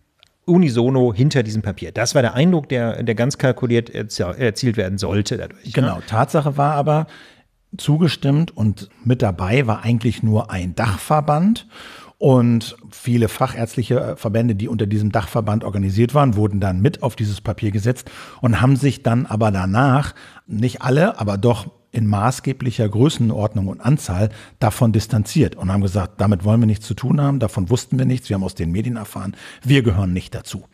unisono hinter diesem Papier. Das war der Eindruck, der, der ganz kalkuliert erzielt werden sollte dadurch. Genau. Tatsache war aber, zugestimmt und mit dabei war eigentlich nur ein Dachverband. Und viele fachärztliche Verbände, die unter diesem Dachverband organisiert waren, wurden dann mit auf dieses Papier gesetzt und haben sich dann aber danach, nicht alle, aber doch in maßgeblicher Größenordnung und Anzahl davon distanziert und haben gesagt, damit wollen wir nichts zu tun haben, davon wussten wir nichts, wir haben aus den Medien erfahren, wir gehören nicht dazu.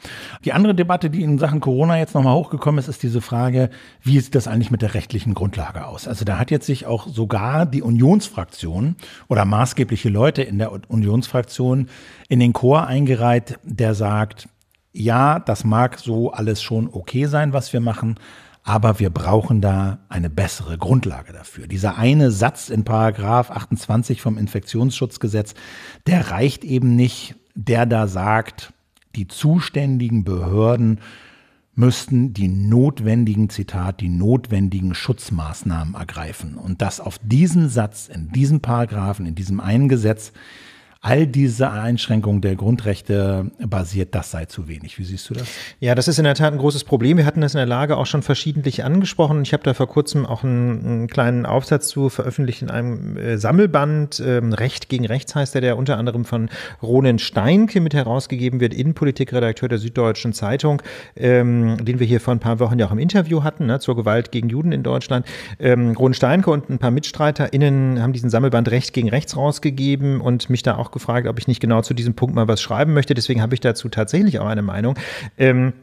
Die andere Debatte, die in Sachen Corona jetzt nochmal hochgekommen ist, ist diese Frage, wie sieht das eigentlich mit der rechtlichen Grundlage aus? Also da hat jetzt sich auch sogar die Unionsfraktion oder maßgebliche Leute in der Unionsfraktion in den Chor eingereiht, der sagt, ja, das mag so alles schon okay sein, was wir machen, aber wir brauchen da eine bessere Grundlage dafür. Dieser eine Satz in Paragraph 28 vom Infektionsschutzgesetz, der reicht eben nicht, der da sagt, die zuständigen Behörden müssten die notwendigen, Zitat, die notwendigen Schutzmaßnahmen ergreifen. Und dass auf diesen Satz, in diesem Paragraphen, in diesem einen Gesetz all diese Einschränkungen der Grundrechte basiert, das sei zu wenig. Wie siehst du das? Ja, das ist in der Tat ein großes Problem. Wir hatten das in der Lage auch schon verschiedentlich angesprochen. Ich habe da vor kurzem auch einen, einen, kleinen Aufsatz zu veröffentlicht in einem äh, Sammelband. Ähm, Recht gegen Rechts heißt der, der unter anderem von Ronen Steinke mit herausgegeben wird, Innenpolitikredakteur der Süddeutschen Zeitung, ähm, den wir hier vor ein paar Wochen ja auch im Interview hatten, ne, zur Gewalt gegen Juden in Deutschland. Ähm, Ronen Steinke und ein paar MitstreiterInnen haben diesen Sammelband Recht gegen Rechts rausgegeben und mich da auch gefragt, ob ich nicht genau zu diesem Punkt mal was schreiben möchte. Deswegen habe ich dazu tatsächlich auch eine Meinung. Ähm,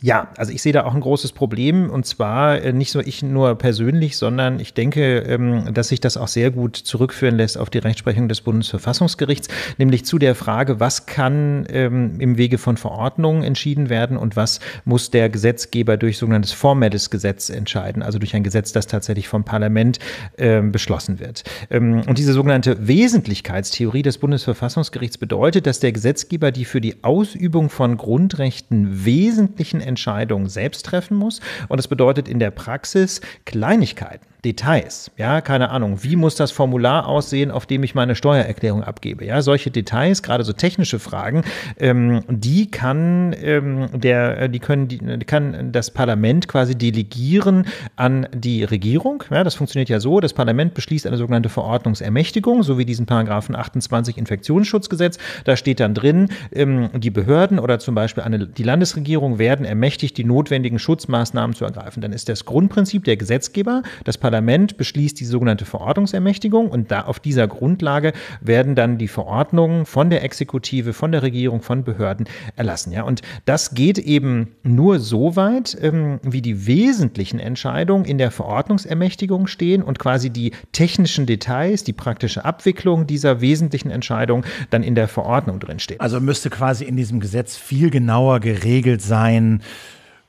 Ja, also ich sehe da auch ein großes Problem und zwar äh, nicht so ich nur persönlich, sondern ich denke, ähm, dass sich das auch sehr gut zurückführen lässt auf die Rechtsprechung des Bundesverfassungsgerichts, nämlich zu der Frage, was kann ähm, im Wege von Verordnungen entschieden werden und was muss der Gesetzgeber durch sogenanntes formelles Gesetz entscheiden, also durch ein Gesetz, das tatsächlich vom Parlament ähm, beschlossen wird. Und diese sogenannte Wesentlichkeitstheorie des Bundesverfassungsgerichts bedeutet, dass der Gesetzgeber die für die Ausübung von Grundrechten wesentlichen Entscheidungen selbst treffen muss. Und das bedeutet in der Praxis Kleinigkeiten. Details. Ja, keine Ahnung. Wie muss das Formular aussehen, auf dem ich meine Steuererklärung abgebe? Ja, solche Details, gerade so technische Fragen, ähm, die kann ähm, der, die können, die kann das Parlament quasi delegieren an die Regierung. Ja, das funktioniert ja so. Das Parlament beschließt eine sogenannte Verordnungsermächtigung, so wie diesen Paragraphen 28 Infektionsschutzgesetz. Da steht dann drin, ähm, die Behörden oder zum Beispiel eine, die Landesregierung werden ermächtigt, die notwendigen Schutzmaßnahmen zu ergreifen. Dann ist das Grundprinzip der Gesetzgeber, das Parlament Parlament beschließt die sogenannte Verordnungsermächtigung und da auf dieser Grundlage werden dann die Verordnungen von der Exekutive, von der Regierung, von Behörden erlassen. Ja, und das geht eben nur so weit, ähm, wie die wesentlichen Entscheidungen in der Verordnungsermächtigung stehen und quasi die technischen Details, die praktische Abwicklung dieser wesentlichen Entscheidungen dann in der Verordnung drinstehen. Also müsste quasi in diesem Gesetz viel genauer geregelt sein,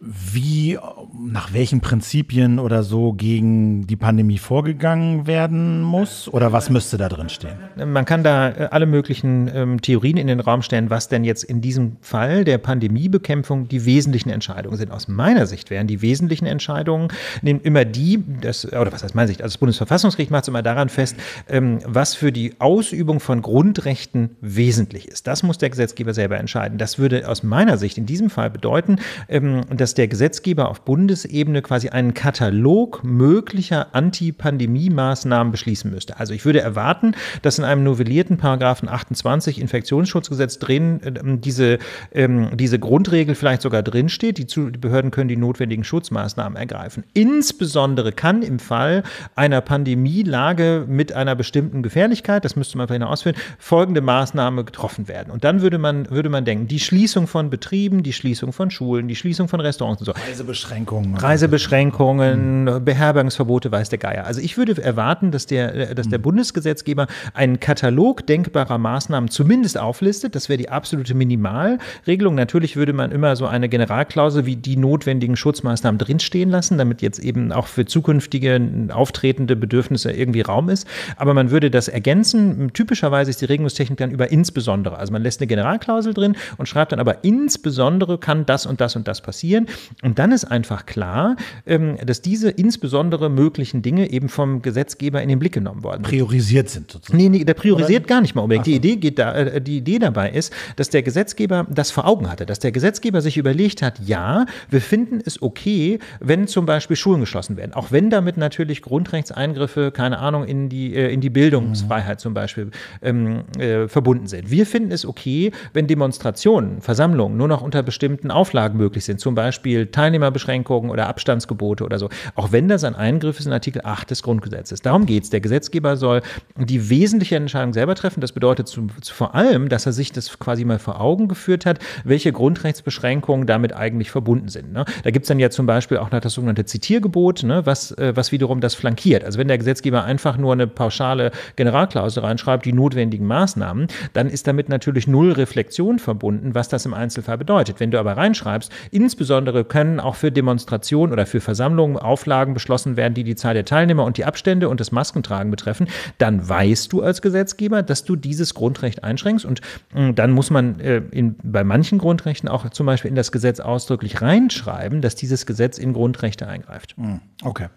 wie, nach welchen Prinzipien oder so gegen die Pandemie vorgegangen werden muss? Oder was müsste da drin stehen? Man kann da äh, alle möglichen ähm, Theorien in den Raum stellen, was denn jetzt in diesem Fall der Pandemiebekämpfung die wesentlichen Entscheidungen sind. Aus meiner Sicht wären die wesentlichen Entscheidungen immer die, das, oder was heißt meine Sicht, also das Bundesverfassungsgericht macht es immer daran fest, ähm, was für die Ausübung von Grundrechten wesentlich ist. Das muss der Gesetzgeber selber entscheiden. Das würde aus meiner Sicht in diesem Fall bedeuten, ähm, dass dass der Gesetzgeber auf Bundesebene quasi einen Katalog möglicher Anti-Pandemie-Maßnahmen beschließen müsste. Also ich würde erwarten, dass in einem novellierten Paragraphen 28 Infektionsschutzgesetz drin äh, diese, ähm, diese Grundregel vielleicht sogar drinsteht. Die, die Behörden können die notwendigen Schutzmaßnahmen ergreifen. Insbesondere kann im Fall einer Pandemielage mit einer bestimmten Gefährlichkeit, das müsste man vielleicht noch ausführen, folgende Maßnahme getroffen werden. Und dann würde man, würde man denken, die Schließung von Betrieben, die Schließung von Schulen, die Schließung von Restaurants, Restaurants und so. Reisebeschränkungen. Reisebeschränkungen, mhm. Beherbergungsverbote, weiß der Geier. Also ich würde erwarten, dass der, dass der mhm. Bundesgesetzgeber einen Katalog denkbarer Maßnahmen zumindest auflistet. Das wäre die absolute Minimalregelung. Natürlich würde man immer so eine Generalklausel wie die notwendigen Schutzmaßnahmen drinstehen lassen, damit jetzt eben auch für zukünftige auftretende Bedürfnisse irgendwie Raum ist. Aber man würde das ergänzen. Typischerweise ist die Regelungstechnik dann über insbesondere. Also man lässt eine Generalklausel drin und schreibt dann aber insbesondere kann das und das und das passieren. Und dann ist einfach klar, ähm, dass diese insbesondere möglichen Dinge eben vom Gesetzgeber in den Blick genommen worden sind. Priorisiert sind sozusagen. Nee, nee, der priorisiert Oder? gar nicht mal unbedingt. Die Idee, geht da, äh, die Idee dabei ist, dass der Gesetzgeber das vor Augen hatte, dass der Gesetzgeber sich überlegt hat, ja, wir finden es okay, wenn zum Beispiel Schulen geschlossen werden, auch wenn damit natürlich Grundrechtseingriffe, keine Ahnung, in die, äh, in die Bildungsfreiheit zum Beispiel ähm, äh, verbunden sind. Wir finden es okay, wenn Demonstrationen, Versammlungen nur noch unter bestimmten Auflagen möglich sind, zum Beispiel Beispiel Teilnehmerbeschränkungen oder Abstandsgebote oder so, auch wenn das ein Eingriff ist in Artikel 8 des Grundgesetzes. Darum geht es. Der Gesetzgeber soll die wesentliche Entscheidung selber treffen. Das bedeutet zu, zu, vor allem, dass er sich das quasi mal vor Augen geführt hat, welche Grundrechtsbeschränkungen damit eigentlich verbunden sind. Ne? Da gibt es dann ja zum Beispiel auch noch das sogenannte Zitiergebot, ne? was, äh, was wiederum das flankiert. Also wenn der Gesetzgeber einfach nur eine pauschale Generalklausel reinschreibt, die notwendigen Maßnahmen, dann ist damit natürlich null Reflexion verbunden, was das im Einzelfall bedeutet. Wenn du aber reinschreibst, insbesondere andere können auch für Demonstrationen oder für Versammlungen Auflagen beschlossen werden, die die Zahl der Teilnehmer und die Abstände und das Maskentragen betreffen, dann weißt du als Gesetzgeber, dass du dieses Grundrecht einschränkst und äh, dann muss man äh, in, bei manchen Grundrechten auch zum Beispiel in das Gesetz ausdrücklich reinschreiben, dass dieses Gesetz in Grundrechte eingreift. Hm, okay.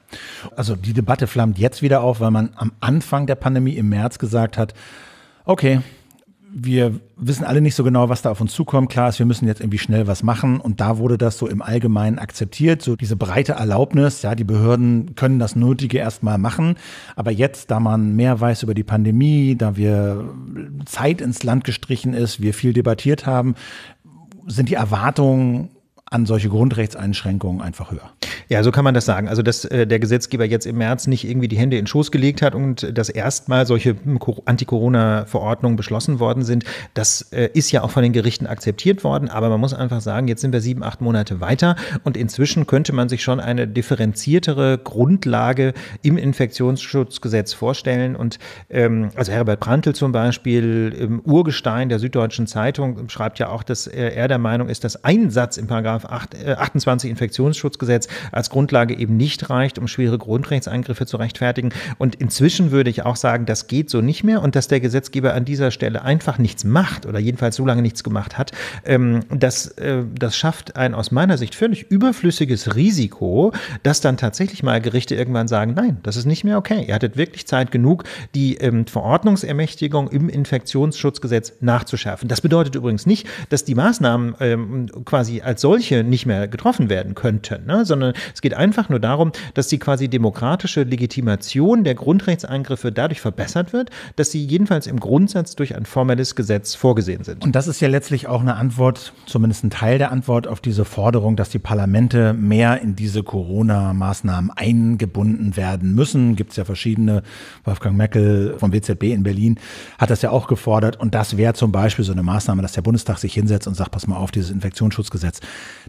Also die Debatte flammt jetzt wieder auf, weil man am Anfang der Pandemie im März gesagt hat, okay, wir wissen alle nicht so genau, was da auf uns zukommt. Klar ist, wir müssen jetzt irgendwie schnell was machen. Und da wurde das so im Allgemeinen akzeptiert, so diese breite Erlaubnis. Ja, die Behörden können das Nötige erstmal machen. Aber jetzt, da man mehr weiß über die Pandemie, da wir Zeit ins Land gestrichen ist, wir viel debattiert haben, sind die Erwartungen an solche Grundrechtseinschränkungen einfach höher. Ja, so kann man das sagen. Also, dass äh, der Gesetzgeber jetzt im März nicht irgendwie die Hände in den Schoß gelegt hat und dass erstmal solche Anti-Corona-Verordnungen beschlossen worden sind, das äh, ist ja auch von den Gerichten akzeptiert worden. Aber man muss einfach sagen, jetzt sind wir sieben, acht Monate weiter und inzwischen könnte man sich schon eine differenziertere Grundlage im Infektionsschutzgesetz vorstellen. Und ähm, also Herbert Prantl zum Beispiel im Urgestein der Süddeutschen Zeitung schreibt ja auch, dass er der Meinung ist, dass ein Satz im Paragraph 8, äh, 28 Infektionsschutzgesetz als Grundlage eben nicht reicht, um schwere Grundrechtseingriffe zu rechtfertigen. Und inzwischen würde ich auch sagen, das geht so nicht mehr und dass der Gesetzgeber an dieser Stelle einfach nichts macht oder jedenfalls so lange nichts gemacht hat, ähm, das, äh, das schafft ein aus meiner Sicht völlig überflüssiges Risiko, dass dann tatsächlich mal Gerichte irgendwann sagen, nein, das ist nicht mehr okay. Ihr hattet wirklich Zeit genug, die ähm, Verordnungsermächtigung im Infektionsschutzgesetz nachzuschärfen. Das bedeutet übrigens nicht, dass die Maßnahmen ähm, quasi als solche nicht mehr getroffen werden könnten, ne? sondern es geht einfach nur darum, dass die quasi demokratische Legitimation der Grundrechtseingriffe dadurch verbessert wird, dass sie jedenfalls im Grundsatz durch ein formelles Gesetz vorgesehen sind. Und das ist ja letztlich auch eine Antwort, zumindest ein Teil der Antwort auf diese Forderung, dass die Parlamente mehr in diese Corona-Maßnahmen eingebunden werden müssen. Gibt es ja verschiedene. Wolfgang Meckel vom WZB in Berlin hat das ja auch gefordert. Und das wäre zum Beispiel so eine Maßnahme, dass der Bundestag sich hinsetzt und sagt, pass mal auf, dieses Infektionsschutzgesetz,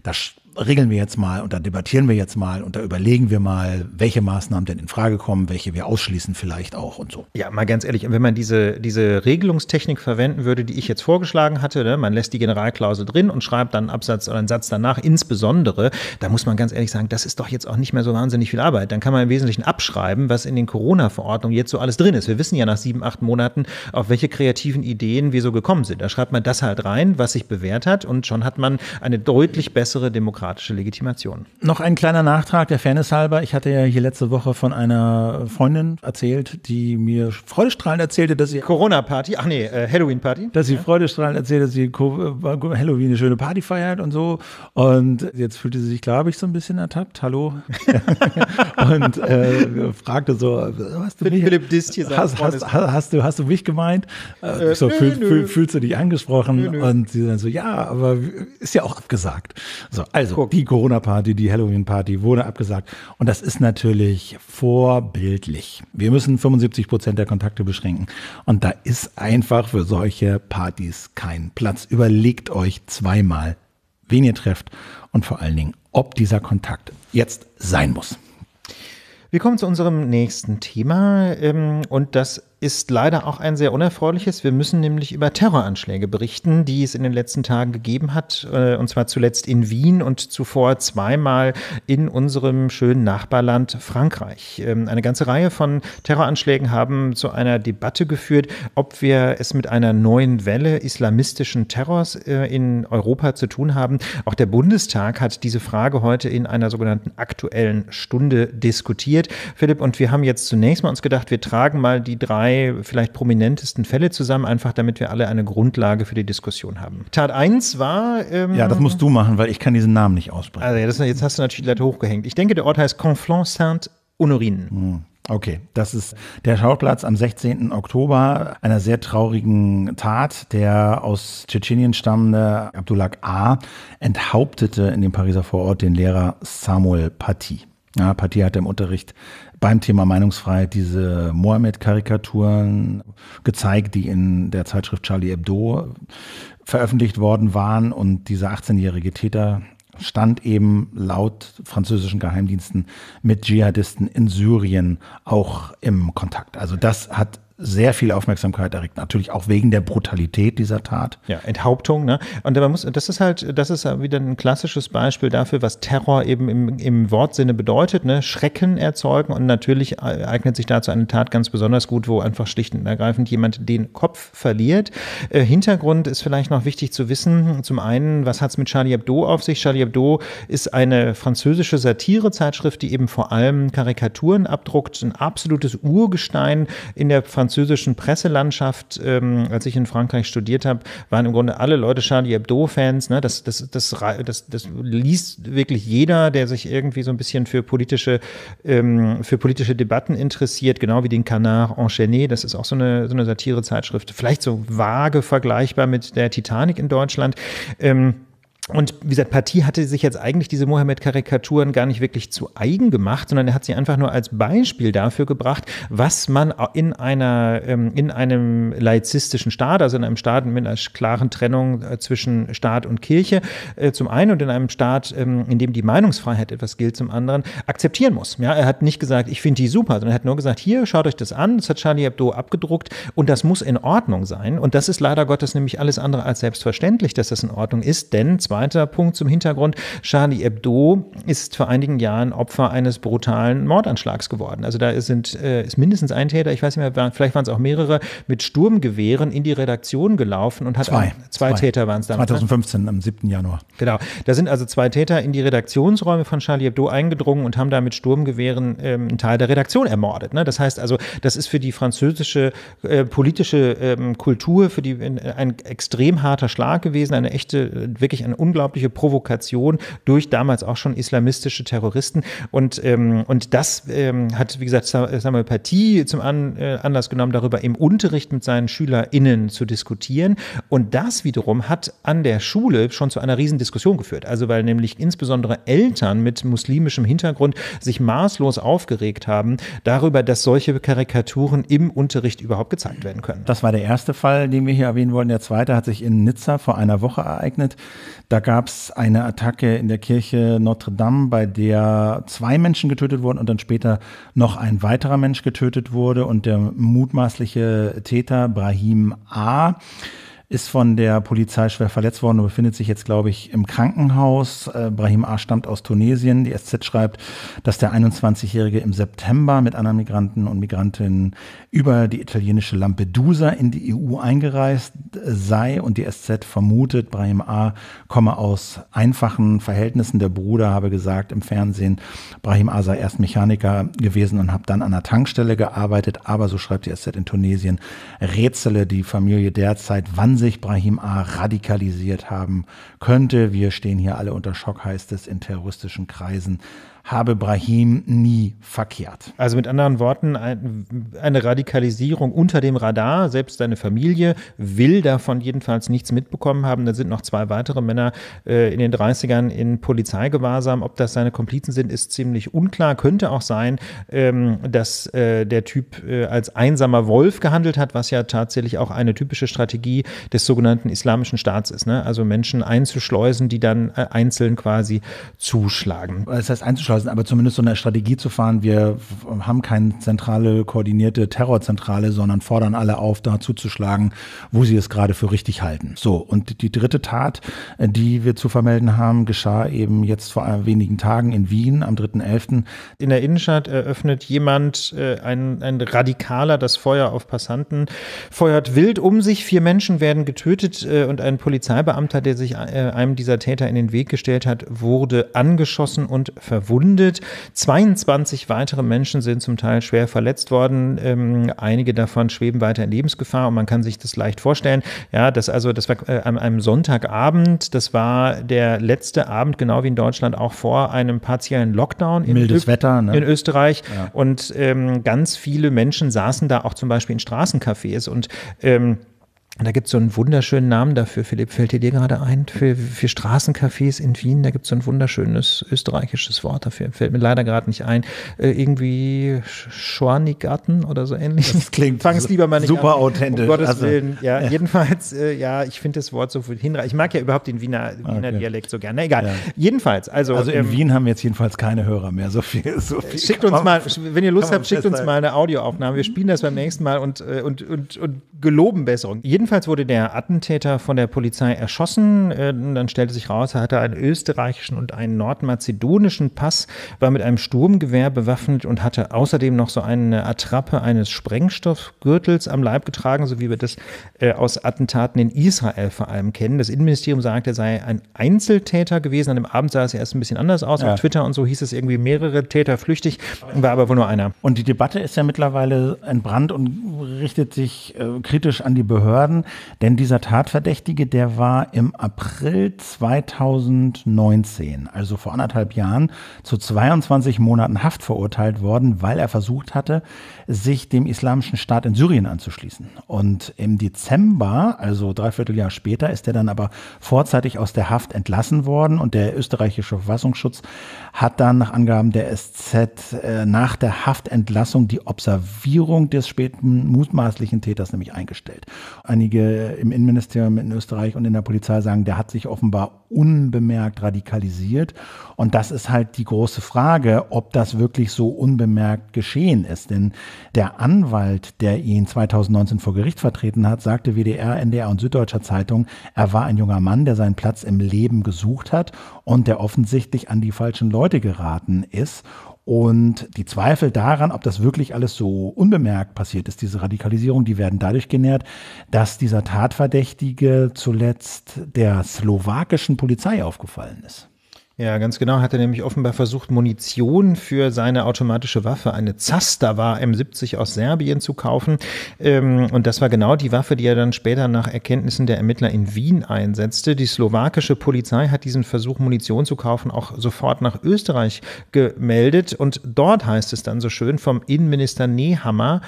das regeln wir jetzt mal und da debattieren wir jetzt mal und da überlegen wir mal, welche Maßnahmen denn in Frage kommen, welche wir ausschließen vielleicht auch und so. Ja, mal ganz ehrlich, wenn man diese, diese Regelungstechnik verwenden würde, die ich jetzt vorgeschlagen hatte, ne, man lässt die Generalklausel drin und schreibt dann einen Absatz oder einen Satz danach, insbesondere, da muss man ganz ehrlich sagen, das ist doch jetzt auch nicht mehr so wahnsinnig viel Arbeit. Dann kann man im Wesentlichen abschreiben, was in den Corona-Verordnungen jetzt so alles drin ist. Wir wissen ja nach sieben, acht Monaten, auf welche kreativen Ideen wir so gekommen sind. Da schreibt man das halt rein, was sich bewährt hat und schon hat man eine deutlich bessere demokratische demokratische Legitimation. Noch ein kleiner Nachtrag der Fairness halber. Ich hatte ja hier letzte Woche von einer Freundin erzählt, die mir freudestrahlend erzählte, dass sie Corona-Party, ach nee, äh, Halloween-Party. Dass sie ja. freudestrahlend erzählt, dass sie Halloween eine schöne Party feiert und so. Und jetzt fühlte sie sich, glaube ich, so ein bisschen ertappt. Hallo. und äh, fragte so, hast du mich, Philipp Dist hier hast, hast, hast, hast, du, hast du mich gemeint? Äh, so, nö, fühl, fühl, fühlst du dich angesprochen? Nö. Und sie dann so, ja, aber ist ja auch abgesagt. So, also, Guck. die Corona-Party, die Halloween-Party wurde abgesagt. Und das ist natürlich vorbildlich. Wir müssen 75 Prozent der Kontakte beschränken. Und da ist einfach für solche Partys kein Platz. Überlegt euch zweimal, wen ihr trefft und vor allen Dingen, ob dieser Kontakt jetzt sein muss. Wir kommen zu unserem nächsten Thema ähm, und das ist leider auch ein sehr unerfreuliches. Wir müssen nämlich über Terroranschläge berichten, die es in den letzten Tagen gegeben hat, äh, und zwar zuletzt in Wien und zuvor zweimal in unserem schönen Nachbarland Frankreich. Ähm, eine ganze Reihe von Terroranschlägen haben zu einer Debatte geführt, ob wir es mit einer neuen Welle islamistischen Terrors äh, in Europa zu tun haben. Auch der Bundestag hat diese Frage heute in einer sogenannten aktuellen Stunde diskutiert. Philipp, und wir haben jetzt zunächst mal uns gedacht, wir tragen mal die drei drei vielleicht prominentesten Fälle zusammen, einfach damit wir alle eine Grundlage für die Diskussion haben. Tat 1 war. Ähm, ja, das musst du machen, weil ich kann diesen Namen nicht aussprechen. Also das, jetzt hast du natürlich die Leute hochgehängt. Ich denke, der Ort heißt Conflans-Saint-Honorin. Hm. Okay, das ist der Schauplatz am 16. Oktober einer sehr traurigen Tat. Der aus Tschetschenien stammende Abdullah A. enthauptete in dem Pariser Vorort den Lehrer Samuel Paty. Ja, Paty hatte im Unterricht beim Thema Meinungsfreiheit diese Mohammed-Karikaturen gezeigt, die in der Zeitschrift Charlie Hebdo veröffentlicht worden waren. Und dieser 18-jährige Täter stand eben laut französischen Geheimdiensten mit Dschihadisten in Syrien auch im Kontakt. Also das hat sehr viel Aufmerksamkeit erregt, natürlich auch wegen der Brutalität dieser Tat. Ja, Enthauptung, ne? Und man muss, das ist halt, das ist wieder ein klassisches Beispiel dafür, was Terror eben im, im Wortsinne bedeutet, ne? Schrecken erzeugen und natürlich eignet sich dazu eine Tat ganz besonders gut, wo einfach schlicht und ergreifend jemand den Kopf verliert. Äh, Hintergrund ist vielleicht noch wichtig zu wissen. Zum einen, was hat es mit Charlie Hebdo auf sich? Charlie Hebdo ist eine französische Satirezeitschrift, die eben vor allem Karikaturen abdruckt, ein absolutes Urgestein in der französischen französischen Presselandschaft, ähm, als ich in Frankreich studiert habe, waren im Grunde alle Leute Charlie Hebdo-Fans. Ne? Das, das, das, das, das liest wirklich jeder, der sich irgendwie so ein bisschen für politische, ähm, für politische Debatten interessiert, genau wie den Canard Enchaîné. Das ist auch so eine, so eine Satirezeitschrift, vielleicht so vage vergleichbar mit der Titanic in Deutschland. Ähm, und wie gesagt, Paty hatte sich jetzt eigentlich diese Mohammed-Karikaturen gar nicht wirklich zu eigen gemacht, sondern er hat sie einfach nur als Beispiel dafür gebracht, was man in einer, ähm, in einem laizistischen Staat, also in einem Staat mit einer klaren Trennung äh, zwischen Staat und Kirche äh, zum einen und in einem Staat, ähm, in dem die Meinungsfreiheit etwas gilt zum anderen, akzeptieren muss. Ja, er hat nicht gesagt, ich finde die super, sondern er hat nur gesagt, hier, schaut euch das an, das hat Charlie Hebdo abgedruckt und das muss in Ordnung sein. Und das ist leider Gottes nämlich alles andere als selbstverständlich, dass das in Ordnung ist, denn zwar zweiter Punkt zum Hintergrund. Charlie Hebdo ist vor einigen Jahren Opfer eines brutalen Mordanschlags geworden. Also da sind, äh, ist mindestens ein Täter, ich weiß nicht mehr, vielleicht waren es auch mehrere, mit Sturmgewehren in die Redaktion gelaufen und hat zwei, ein, zwei, zwei, Täter waren es damals. 2015 ne? am 7. Januar. Genau. Da sind also zwei Täter in die Redaktionsräume von Charlie Hebdo eingedrungen und haben da mit Sturmgewehren ähm, einen Teil der Redaktion ermordet. Ne? Das heißt also, das ist für die französische äh, politische ähm, Kultur, für die äh, ein extrem harter Schlag gewesen, eine echte, wirklich eine unglaubliche Provokation durch damals auch schon islamistische Terroristen. Und, ähm, und das ähm, hat, wie gesagt, Samuel Paty zum An, äh, Anlass genommen, darüber im Unterricht mit seinen SchülerInnen zu diskutieren. Und das wiederum hat an der Schule schon zu einer riesen Diskussion geführt. Also weil nämlich insbesondere Eltern mit muslimischem Hintergrund sich maßlos aufgeregt haben darüber, dass solche Karikaturen im Unterricht überhaupt gezeigt werden können. Das war der erste Fall, den wir hier erwähnen wollen. Der zweite hat sich in Nizza vor einer Woche ereignet. Da gab es eine Attacke in der Kirche Notre Dame, bei der zwei Menschen getötet wurden und dann später noch ein weiterer Mensch getötet wurde. Und der mutmaßliche Täter, Brahim A., ist von der Polizei schwer verletzt worden und befindet sich jetzt, glaube ich, im Krankenhaus. Äh, Brahim A. stammt aus Tunesien. Die SZ schreibt, dass der 21-Jährige im September mit anderen Migranten und Migrantinnen über die italienische Lampedusa in die EU eingereist sei und die SZ vermutet, Brahim A. komme aus einfachen Verhältnissen. Der Bruder habe gesagt im Fernsehen, Brahim A. sei erst Mechaniker gewesen und habe dann an der Tankstelle gearbeitet. Aber, so schreibt die SZ in Tunesien, rätsele die Familie derzeit, wann sich Brahim A. radikalisiert haben könnte. Wir stehen hier alle unter Schock, heißt es in terroristischen Kreisen habe Brahim nie verkehrt. Also mit anderen Worten, eine Radikalisierung unter dem Radar. Selbst seine Familie will davon jedenfalls nichts mitbekommen haben. Da sind noch zwei weitere Männer äh, in den 30ern in Polizeigewahrsam. Ob das seine Komplizen sind, ist ziemlich unklar. Könnte auch sein, ähm, dass äh, der Typ äh, als einsamer Wolf gehandelt hat, was ja tatsächlich auch eine typische Strategie des sogenannten Islamischen Staats ist. Ne? Also Menschen einzuschleusen, die dann einzeln quasi zuschlagen. Das heißt einzuschleusen auszuschließen, aber zumindest so eine Strategie zu fahren. Wir haben keine zentrale, koordinierte Terrorzentrale, sondern fordern alle auf, da zuzuschlagen, wo sie es gerade für richtig halten. So, und die dritte Tat, äh, die wir zu vermelden haben, geschah eben jetzt vor wenigen Tagen in Wien am 3.11. In der Innenstadt eröffnet jemand, äh, ein, ein Radikaler, das Feuer auf Passanten, feuert wild um sich, vier Menschen werden getötet äh, und ein Polizeibeamter, der sich einem dieser Täter in den Weg gestellt hat, wurde angeschossen und verwundet verwundet. 22 weitere Menschen sind zum Teil schwer verletzt worden. Ähm, einige davon schweben weiter in Lebensgefahr und man kann sich das leicht vorstellen. Ja, das also, das war äh, an einem Sonntagabend. Das war der letzte Abend, genau wie in Deutschland, auch vor einem partiellen Lockdown in, Mildes Ö Wetter, ne? in Österreich. Ja. Und ähm, ganz viele Menschen saßen da auch zum Beispiel in Straßencafés und ähm, da gibt es so einen wunderschönen Namen dafür, Philipp. Fällt dir dir gerade ein? Für, für Straßencafés in Wien, da gibt es so ein wunderschönes österreichisches Wort dafür. Fällt mir leider gerade nicht ein. Äh, irgendwie Schornigarten oder so ähnlich. Das klingt Fang es lieber mal nicht super an. authentisch. Um Gottes also, Willen. Ja, ja. jedenfalls, äh, ja, ich finde das Wort so hinreichend. Ich mag ja überhaupt den Wiener, Wiener okay. Dialekt so gerne. Egal. Ja. Jedenfalls, also. Also in ähm, Wien haben wir jetzt jedenfalls keine Hörer mehr. So viel. So viel schickt uns mal, wenn ihr Lust habt, schickt uns mal eine Audioaufnahme. Wir spielen das beim nächsten Mal und, äh, und, und, und geloben Besserung. Jedenfalls Jedenfalls wurde der Attentäter von der Polizei erschossen. Äh, dann stellte sich raus, er hatte einen österreichischen und einen nordmazedonischen Pass, war mit einem Sturmgewehr bewaffnet und hatte außerdem noch so eine Attrappe eines Sprengstoffgürtels am Leib getragen, so wie wir das äh, aus Attentaten in Israel vor allem kennen. Das Innenministerium sagt, er sei ein Einzeltäter gewesen. An dem Abend sah es erst ein bisschen anders aus. Ja. Auf Twitter und so hieß es irgendwie mehrere Täter flüchtig, war aber wohl nur einer. Und die Debatte ist ja mittlerweile entbrannt und richtet sich äh, kritisch an die Behörden Behörden, denn dieser Tatverdächtige, der war im April 2019, also vor anderthalb Jahren, zu 22 Monaten Haft verurteilt worden, weil er versucht hatte, sich dem Islamischen Staat in Syrien anzuschließen. Und im Dezember, also dreiviertel Jahr später, ist er dann aber vorzeitig aus der Haft entlassen worden und der österreichische Verfassungsschutz hat dann nach Angaben der SZ äh, nach der Haftentlassung die Observierung des späten mutmaßlichen Täters nämlich eingestellt. Einige im Innenministerium in Österreich und in der Polizei sagen, der hat sich offenbar unbemerkt radikalisiert. Und das ist halt die große Frage, ob das wirklich so unbemerkt geschehen ist. Denn der Anwalt, der ihn 2019 vor Gericht vertreten hat, sagte WDR, NDR und Süddeutscher Zeitung, er war ein junger Mann, der seinen Platz im Leben gesucht hat und der offensichtlich an die falschen Leute geraten ist. Und die Zweifel daran, ob das wirklich alles so unbemerkt passiert ist, diese Radikalisierung, die werden dadurch genährt, dass dieser Tatverdächtige zuletzt der slowakischen Polizei aufgefallen ist. Ja, ganz genau. Hat er nämlich offenbar versucht, Munition für seine automatische Waffe, eine Zastava M70 aus Serbien zu kaufen. Ähm, und das war genau die Waffe, die er dann später nach Erkenntnissen der Ermittler in Wien einsetzte. Die slowakische Polizei hat diesen Versuch, Munition zu kaufen, auch sofort nach Österreich gemeldet. Und dort heißt es dann so schön vom Innenminister Nehammer,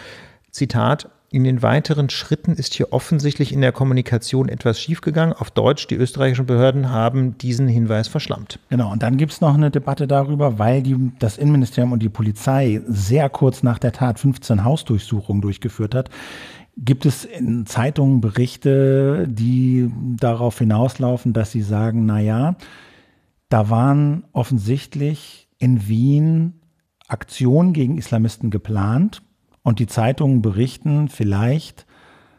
Zitat, in den weiteren Schritten ist hier offensichtlich in der Kommunikation etwas schiefgegangen. Auf Deutsch, die österreichischen Behörden haben diesen Hinweis verschlammt. Genau, und dann gibt es noch eine Debatte darüber, weil die, das Innenministerium und die Polizei sehr kurz nach der Tat 15 Hausdurchsuchungen durchgeführt hat. Gibt es in Zeitungen Berichte, die darauf hinauslaufen, dass sie sagen, na ja, da waren offensichtlich in Wien Aktionen gegen Islamisten geplant, und die Zeitungen berichten, vielleicht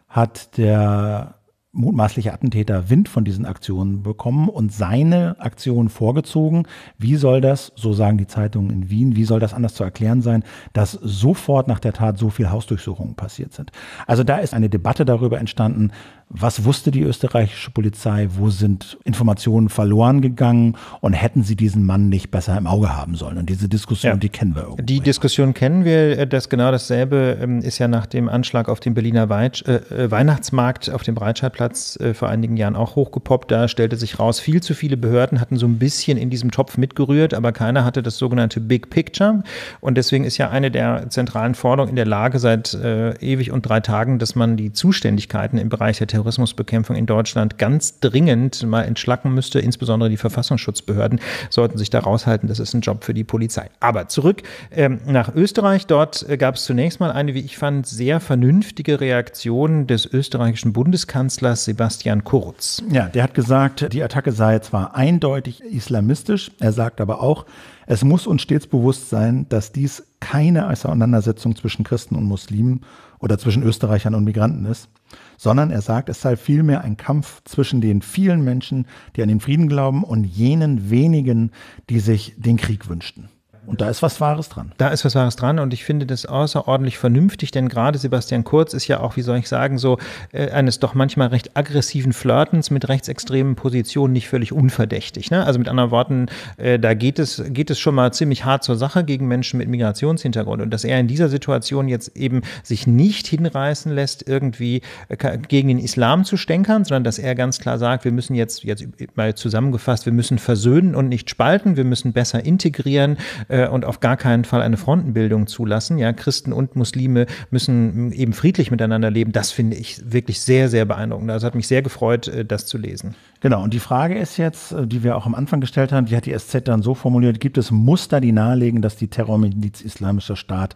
hat der mutmaßliche Attentäter Wind von diesen Aktionen bekommen und seine Aktion vorgezogen. Wie soll das, so sagen die Zeitungen in Wien, wie soll das anders zu erklären sein, dass sofort nach der Tat so viel Hausdurchsuchungen passiert sind? Also da ist eine Debatte darüber entstanden, was wusste die österreichische Polizei? Wo sind Informationen verloren gegangen? Und hätten sie diesen Mann nicht besser im Auge haben sollen? Und diese Diskussion, ja. die kennen wir irgendwo. Die Diskussion kennen wir. Das genau dasselbe ähm, ist ja nach dem Anschlag auf den Berliner äh, äh, Weihnachtsmarkt auf dem Breitscheidplatz äh, vor einigen Jahren auch hochgepoppt. Da stellte sich raus, viel zu viele Behörden hatten so ein bisschen in diesem Topf mitgerührt, aber keiner hatte das sogenannte Big Picture. Und deswegen ist ja eine der zentralen Forderungen in der Lage seit äh, ewig und drei Tagen, dass man die Zuständigkeiten im Bereich der Terrorismusbekämpfung in Deutschland ganz dringend mal entschlacken müsste. Insbesondere die Verfassungsschutzbehörden sollten sich da raushalten. Das ist ein Job für die Polizei. Aber zurück ähm, nach Österreich. Dort äh, gab es zunächst mal eine, wie ich fand, sehr vernünftige Reaktion des österreichischen Bundeskanzlers Sebastian Kurz. Ja, der hat gesagt, die Attacke sei zwar eindeutig islamistisch, er sagt aber auch, es muss uns stets bewusst sein, dass dies keine Auseinandersetzung zwischen Christen und Muslimen oder zwischen Österreichern und Migranten ist, sondern er sagt, es sei vielmehr ein Kampf zwischen den vielen Menschen, die an den Frieden glauben, und jenen wenigen, die sich den Krieg wünschten. Und da ist was Wahres dran. Da ist was Wahres dran und ich finde das außerordentlich vernünftig, denn gerade Sebastian Kurz ist ja auch, wie soll ich sagen, so äh, eines doch manchmal recht aggressiven Flirtens mit rechtsextremen Positionen nicht völlig unverdächtig. Ne? Also mit anderen Worten, äh, da geht es, geht es schon mal ziemlich hart zur Sache gegen Menschen mit Migrationshintergrund und dass er in dieser Situation jetzt eben sich nicht hinreißen lässt, irgendwie äh, gegen den Islam zu stänkern, sondern dass er ganz klar sagt, wir müssen jetzt, jetzt mal zusammengefasst, wir müssen versöhnen und nicht spalten, wir müssen besser integrieren, äh, und auf gar keinen Fall eine Frontenbildung zulassen. Ja, Christen und Muslime müssen eben friedlich miteinander leben. Das finde ich wirklich sehr, sehr beeindruckend. Also hat mich sehr gefreut, äh, das zu lesen. Genau, und die Frage ist jetzt, äh, die wir auch am Anfang gestellt haben, die hat die SZ dann so formuliert, gibt es Muster, die nahelegen, dass die Terrormiliz Islamischer Staat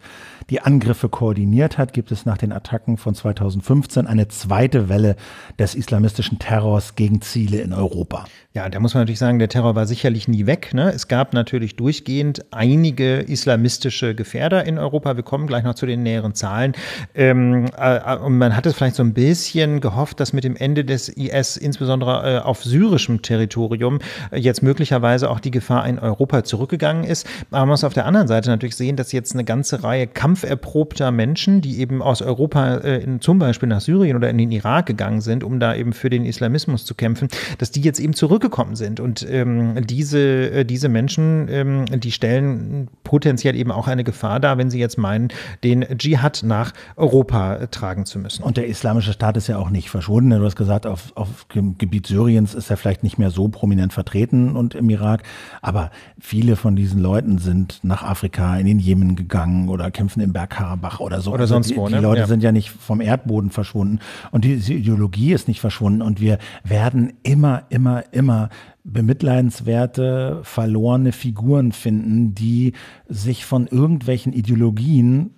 die Angriffe koordiniert hat? Gibt es nach den Attacken von 2015 eine zweite Welle des islamistischen Terrors gegen Ziele in Europa? Ja, da muss man natürlich sagen, der Terror war sicherlich nie weg. Ne? Es gab natürlich durchgehend einige islamistische Gefährder in Europa. Wir kommen gleich noch zu den näheren Zahlen. Ähm, äh, und man hat es vielleicht so ein bisschen gehofft, dass mit dem Ende des IS insbesondere äh, auf auf syrischem Territorium äh, jetzt möglicherweise auch die Gefahr in Europa zurückgegangen ist. Aber man muss auf der anderen Seite natürlich sehen, dass jetzt eine ganze Reihe kampferprobter Menschen, die eben aus Europa äh, in, zum Beispiel nach Syrien oder in den Irak gegangen sind, um da eben für den Islamismus zu kämpfen, dass die jetzt eben zurückgekommen sind. Und ähm, diese, äh, diese Menschen, ähm, die stellen potenziell eben auch eine Gefahr da, wenn sie jetzt meinen, den Dschihad nach Europa tragen zu müssen. Und der Islamische Staat ist ja auch nicht verschwunden. Du hast gesagt, auf, auf dem Gebiet Syriens ist er vielleicht nicht mehr so prominent vertreten und im Irak. Aber viele von diesen Leuten sind nach Afrika, in den Jemen gegangen oder kämpfen im Bergkarabach oder so. Oder also sonst die, wo. Ne? Die Leute ja. sind ja nicht vom Erdboden verschwunden. Und diese Ideologie ist nicht verschwunden. Und wir werden immer, immer, immer bemitleidenswerte, verlorene Figuren finden, die sich von irgendwelchen Ideologien,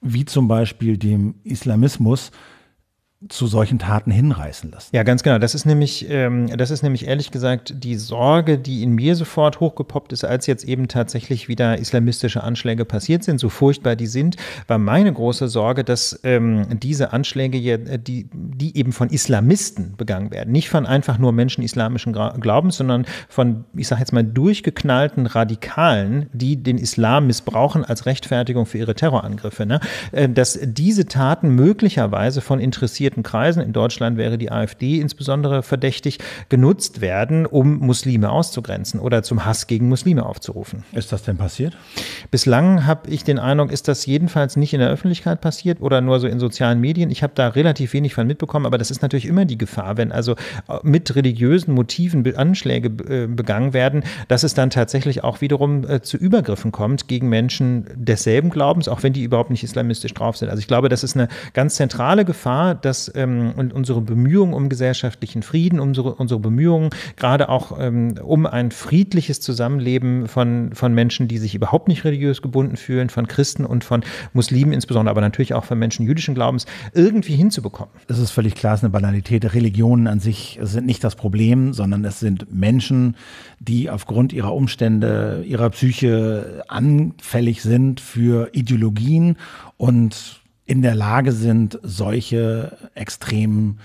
wie zum Beispiel dem Islamismus, zu solchen Taten hinreißen lassen. Ja, ganz genau. Das ist nämlich, ähm, das ist nämlich ehrlich gesagt die Sorge, die in mir sofort hochgepoppt ist, als jetzt eben tatsächlich wieder islamistische Anschläge passiert sind, so furchtbar die sind, war meine große Sorge, dass ähm, diese Anschläge, äh, die, die eben von Islamisten begangen werden, nicht von einfach nur Menschen islamischen Glaubens, sondern von, ich sage jetzt mal, durchgeknallten Radikalen, die den Islam missbrauchen als Rechtfertigung für ihre Terrorangriffe, ne? Äh, dass diese Taten möglicherweise von interessierten interessierten Kreisen, in Deutschland wäre die AfD insbesondere verdächtig, genutzt werden, um Muslime auszugrenzen oder zum Hass gegen Muslime aufzurufen. Ist das denn passiert? Bislang habe ich den Eindruck, ist das jedenfalls nicht in der Öffentlichkeit passiert oder nur so in sozialen Medien. Ich habe da relativ wenig von mitbekommen, aber das ist natürlich immer die Gefahr, wenn also mit religiösen Motiven Anschläge äh, begangen werden, dass es dann tatsächlich auch wiederum äh, zu Übergriffen kommt gegen Menschen desselben Glaubens, auch wenn die überhaupt nicht islamistisch drauf sind. Also ich glaube, das ist eine ganz zentrale Gefahr, dass dass ähm, unsere Bemühungen um gesellschaftlichen Frieden, unsere, unsere Bemühungen gerade auch ähm, um ein friedliches Zusammenleben von, von Menschen, die sich überhaupt nicht religiös gebunden fühlen, von Christen und von Muslimen insbesondere, aber natürlich auch von Menschen jüdischen Glaubens, irgendwie hinzubekommen. Es ist völlig klar, es ist eine Banalität. Religionen an sich sind nicht das Problem, sondern es sind Menschen, die aufgrund ihrer Umstände, ihrer Psyche anfällig sind für Ideologien und in der Lage sind, solche extremen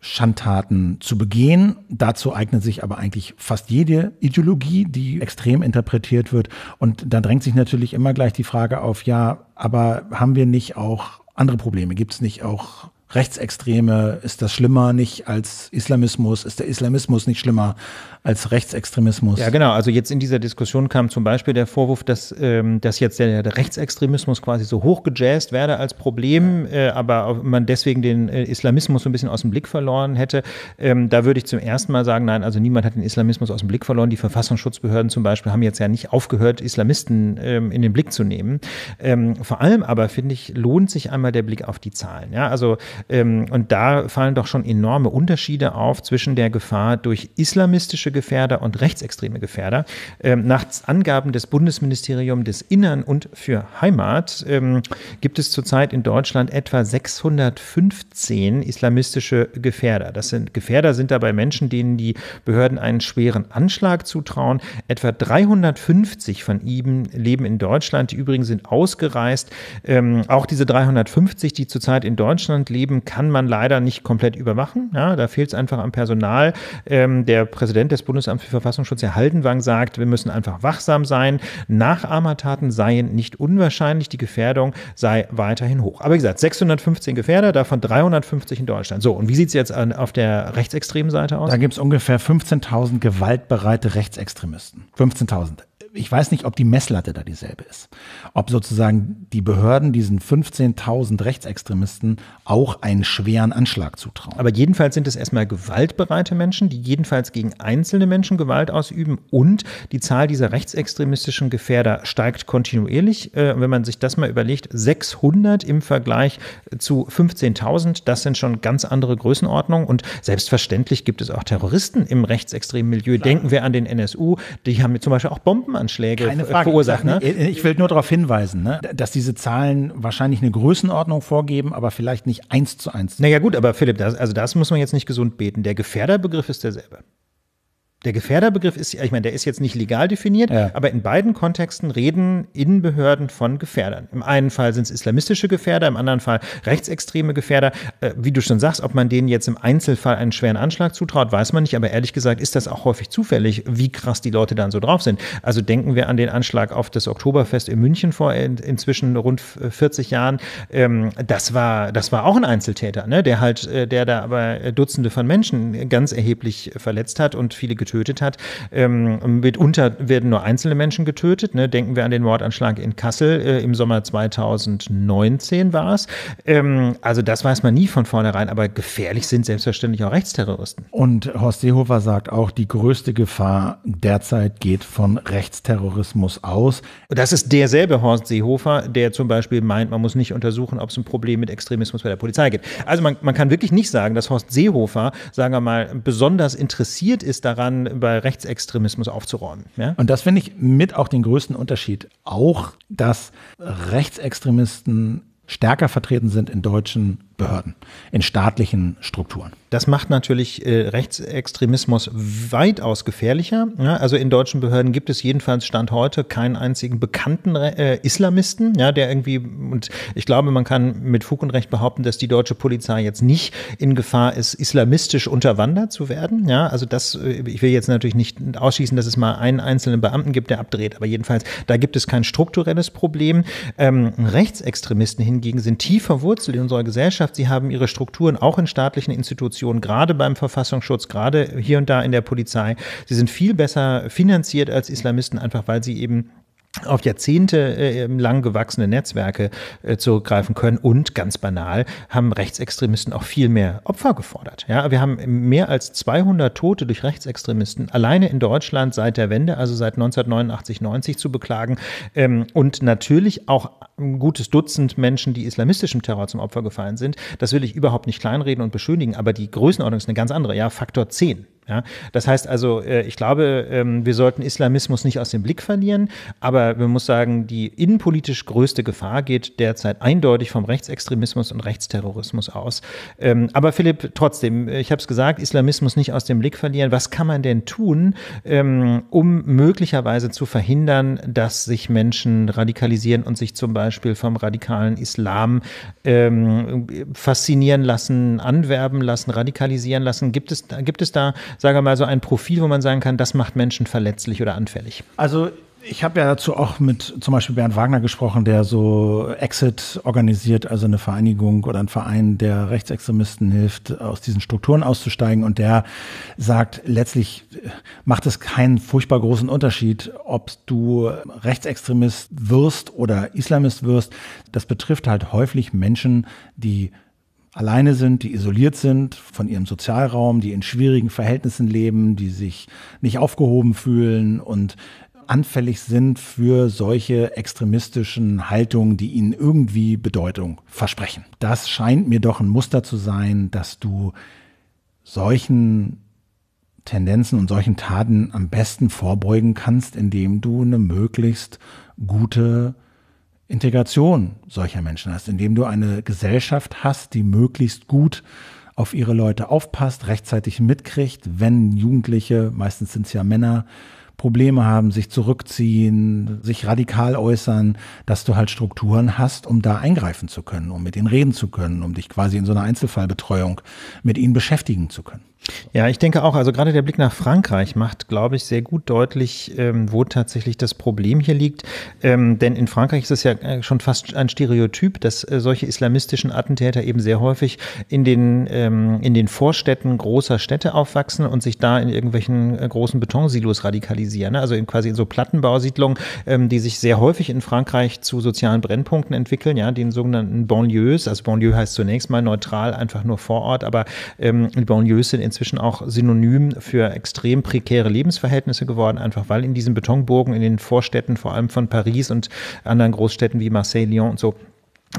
Schandtaten zu begehen. Dazu eignet sich aber eigentlich fast jede Ideologie, die extrem interpretiert wird. Und da drängt sich natürlich immer gleich die Frage auf, ja, aber haben wir nicht auch andere Probleme? Gibt es nicht auch Rechtsextreme? Ist das schlimmer nicht als Islamismus? Ist der Islamismus nicht schlimmer als Rechtsextremismus? Ja, genau. Also jetzt in dieser Diskussion kam zum Beispiel der Vorwurf, dass, ähm, dass jetzt der, der Rechtsextremismus quasi so hochgejazzt werde als Problem, äh, aber man deswegen den äh, Islamismus so ein bisschen aus dem Blick verloren hätte. Ähm, da würde ich zum ersten Mal sagen, nein, also niemand hat den Islamismus aus dem Blick verloren. Die Verfassungsschutzbehörden zum Beispiel haben jetzt ja nicht aufgehört, Islamisten ähm, in den Blick zu nehmen. Ähm, vor allem aber, finde ich, lohnt sich einmal der Blick auf die Zahlen. Ja, also ähm, und da fallen doch schon enorme Unterschiede auf zwischen der Gefahr durch islamistische Gefährder und rechtsextreme Gefährder. Ähm, nach Angaben des Bundesministeriums des Innern und für Heimat ähm, gibt es zurzeit in Deutschland etwa 615 islamistische Gefährder. Das sind Gefährder sind dabei Menschen, denen die Behörden einen schweren Anschlag zutrauen. Etwa 350 von ihnen leben in Deutschland. Die übrigen sind ausgereist. Ähm, auch diese 350, die zurzeit in Deutschland leben, kann man leider nicht komplett überwachen. Ja, da fehlt es einfach am Personal. Ähm, der Präsident des Bundesamts für Verfassungsschutz, Herr Haldenwang, sagt, wir müssen einfach wachsam sein. Nachahmertaten seien nicht unwahrscheinlich. Die Gefährdung sei weiterhin hoch. Aber wie gesagt, 615 Gefährder, davon 350 in Deutschland. So, und wie sieht es jetzt an, auf der rechtsextremen Seite aus? Da gibt es ungefähr 15.000 gewaltbereite Rechtsextremisten. 15.000 ich weiß nicht, ob die Messlatte da dieselbe ist. Ob sozusagen die Behörden diesen 15.000 Rechtsextremisten auch einen schweren Anschlag zutrauen. Aber jedenfalls sind es erstmal gewaltbereite Menschen, die jedenfalls gegen einzelne Menschen Gewalt ausüben und die Zahl dieser rechtsextremistischen Gefährder steigt kontinuierlich. Äh, wenn man sich das mal überlegt, 600 im Vergleich zu 15.000, das sind schon ganz andere Größenordnungen und selbstverständlich gibt es auch Terroristen im rechtsextremen Milieu. Klar. Denken wir an den NSU, die haben zum Beispiel auch Bomben Terroranschläge Frage. verursacht. Ne? Ich will nur darauf hinweisen, ne, dass diese Zahlen wahrscheinlich eine Größenordnung vorgeben, aber vielleicht nicht eins zu eins. Naja gut, aber Philipp, das, also das muss man jetzt nicht gesund beten. Der Gefährderbegriff ist derselbe. Der Gefährderbegriff ist, ich meine, der ist jetzt nicht legal definiert, ja. aber in beiden Kontexten reden Innenbehörden von Gefährdern. Im einen Fall sind es islamistische Gefährder, im anderen Fall rechtsextreme Gefährder. Äh, wie du schon sagst, ob man denen jetzt im Einzelfall einen schweren Anschlag zutraut, weiß man nicht, aber ehrlich gesagt ist das auch häufig zufällig, wie krass die Leute dann so drauf sind. Also denken wir an den Anschlag auf das Oktoberfest in München vor in, inzwischen rund 40 Jahren. Ähm, das war, das war auch ein Einzeltäter, ne? der halt, äh, der da aber Dutzende von Menschen ganz erheblich verletzt hat und viele getötet getötet hat. Ähm, mitunter werden nur einzelne Menschen getötet. Ne? Denken wir an den Mordanschlag in Kassel äh, im Sommer 2019 war es. Ähm, also das weiß man nie von vornherein, aber gefährlich sind selbstverständlich auch Rechtsterroristen. Und Horst Seehofer sagt auch, die größte Gefahr derzeit geht von Rechtsterrorismus aus. Das ist derselbe Horst Seehofer, der zum Beispiel meint, man muss nicht untersuchen, ob es ein Problem mit Extremismus bei der Polizei gibt. Also man, man kann wirklich nicht sagen, dass Horst Seehofer, sagen wir mal, besonders interessiert ist daran, bei Rechtsextremismus aufzuräumen. Ja? Und das finde ich mit auch den größten Unterschied. Auch, dass Rechtsextremisten stärker vertreten sind in deutschen Behörden, in staatlichen Strukturen. Das macht natürlich äh, Rechtsextremismus weitaus gefährlicher. Ja, also in deutschen Behörden gibt es jedenfalls Stand heute keinen einzigen bekannten äh, Islamisten, ja, der irgendwie, und ich glaube, man kann mit Fug und Recht behaupten, dass die deutsche Polizei jetzt nicht in Gefahr ist, islamistisch unterwandert zu werden. Ja, also das, äh, ich will jetzt natürlich nicht ausschließen, dass es mal einen einzelnen Beamten gibt, der abdreht, aber jedenfalls, da gibt es kein strukturelles Problem. Ähm, Rechtsextremisten hingegen sind tief verwurzelt in unserer Gesellschaft. Sie haben ihre Strukturen auch in staatlichen Institutionen Institutionen, gerade beim Verfassungsschutz, gerade hier und da in der Polizei. Sie sind viel besser finanziert als Islamisten, einfach weil sie eben auf Jahrzehnte äh, lang gewachsene Netzwerke äh, zurückgreifen können und ganz banal haben Rechtsextremisten auch viel mehr Opfer gefordert. Ja, wir haben mehr als 200 Tote durch Rechtsextremisten alleine in Deutschland seit der Wende, also seit 1989, 90 zu beklagen ähm, und natürlich auch ein gutes Dutzend Menschen, die islamistischem Terror zum Opfer gefallen sind. Das will ich überhaupt nicht kleinreden und beschönigen, aber die Größenordnung ist eine ganz andere. Ja, Faktor 10. Ja, das heißt also, äh, ich glaube, ähm, wir sollten Islamismus nicht aus dem Blick verlieren, aber man muss sagen, die innenpolitisch größte Gefahr geht derzeit eindeutig vom Rechtsextremismus und Rechtsterrorismus aus. Ähm, aber Philipp, trotzdem, äh, ich habe es gesagt, Islamismus nicht aus dem Blick verlieren. Was kann man denn tun, ähm, um möglicherweise zu verhindern, dass sich Menschen radikalisieren und sich zum Beispiel vom radikalen Islam faszinieren lassen, anwerben lassen, radikalisieren lassen? Gibt es, gibt es da sagen wir mal, so ein Profil, wo man sagen kann, das macht Menschen verletzlich oder anfällig? Also ich habe ja dazu auch mit zum Beispiel Bernd Wagner gesprochen, der so Exit organisiert, also eine Vereinigung oder ein Verein, der Rechtsextremisten hilft, aus diesen Strukturen auszusteigen. Und der sagt, letztlich macht es keinen furchtbar großen Unterschied, ob du Rechtsextremist wirst oder Islamist wirst. Das betrifft halt häufig Menschen, die alleine sind, die isoliert sind von ihrem Sozialraum, die in schwierigen Verhältnissen leben, die sich nicht aufgehoben fühlen und anfällig sind für solche extremistischen Haltungen, die ihnen irgendwie Bedeutung versprechen. Das scheint mir doch ein Muster zu sein, dass du solchen Tendenzen und solchen Taten am besten vorbeugen kannst, indem du eine möglichst gute Integration solcher Menschen hast, indem du eine Gesellschaft hast, die möglichst gut auf ihre Leute aufpasst, rechtzeitig mitkriegt, wenn Jugendliche, meistens sind es ja Männer, Probleme haben, sich zurückziehen, sich radikal äußern, dass du halt Strukturen hast, um da eingreifen zu können, um mit ihnen reden zu können, um dich quasi in so einer Einzelfallbetreuung mit ihnen beschäftigen zu können. Ja, ich denke auch, also gerade der Blick nach Frankreich macht, glaube ich, sehr gut deutlich, ähm, wo tatsächlich das Problem hier liegt. Ähm, denn in Frankreich ist es ja äh, schon fast ein Stereotyp, dass äh, solche islamistischen Attentäter eben sehr häufig in den, ähm, in den Vorstädten großer Städte aufwachsen und sich da in irgendwelchen äh, großen Betonsilos radikalisieren. Ne? Also in quasi in so Plattenbausiedlungen, ähm, die sich sehr häufig in Frankreich zu sozialen Brennpunkten entwickeln, ja, den sogenannten Banlieues. Also Banlieue heißt zunächst mal neutral, einfach nur Vorort, aber ähm, Banlieues sind in inzwischen auch synonym für extrem prekäre Lebensverhältnisse geworden, einfach weil in diesen Betonburgen in den Vorstädten, vor allem von Paris und anderen Großstädten wie Marseille, Lyon und so,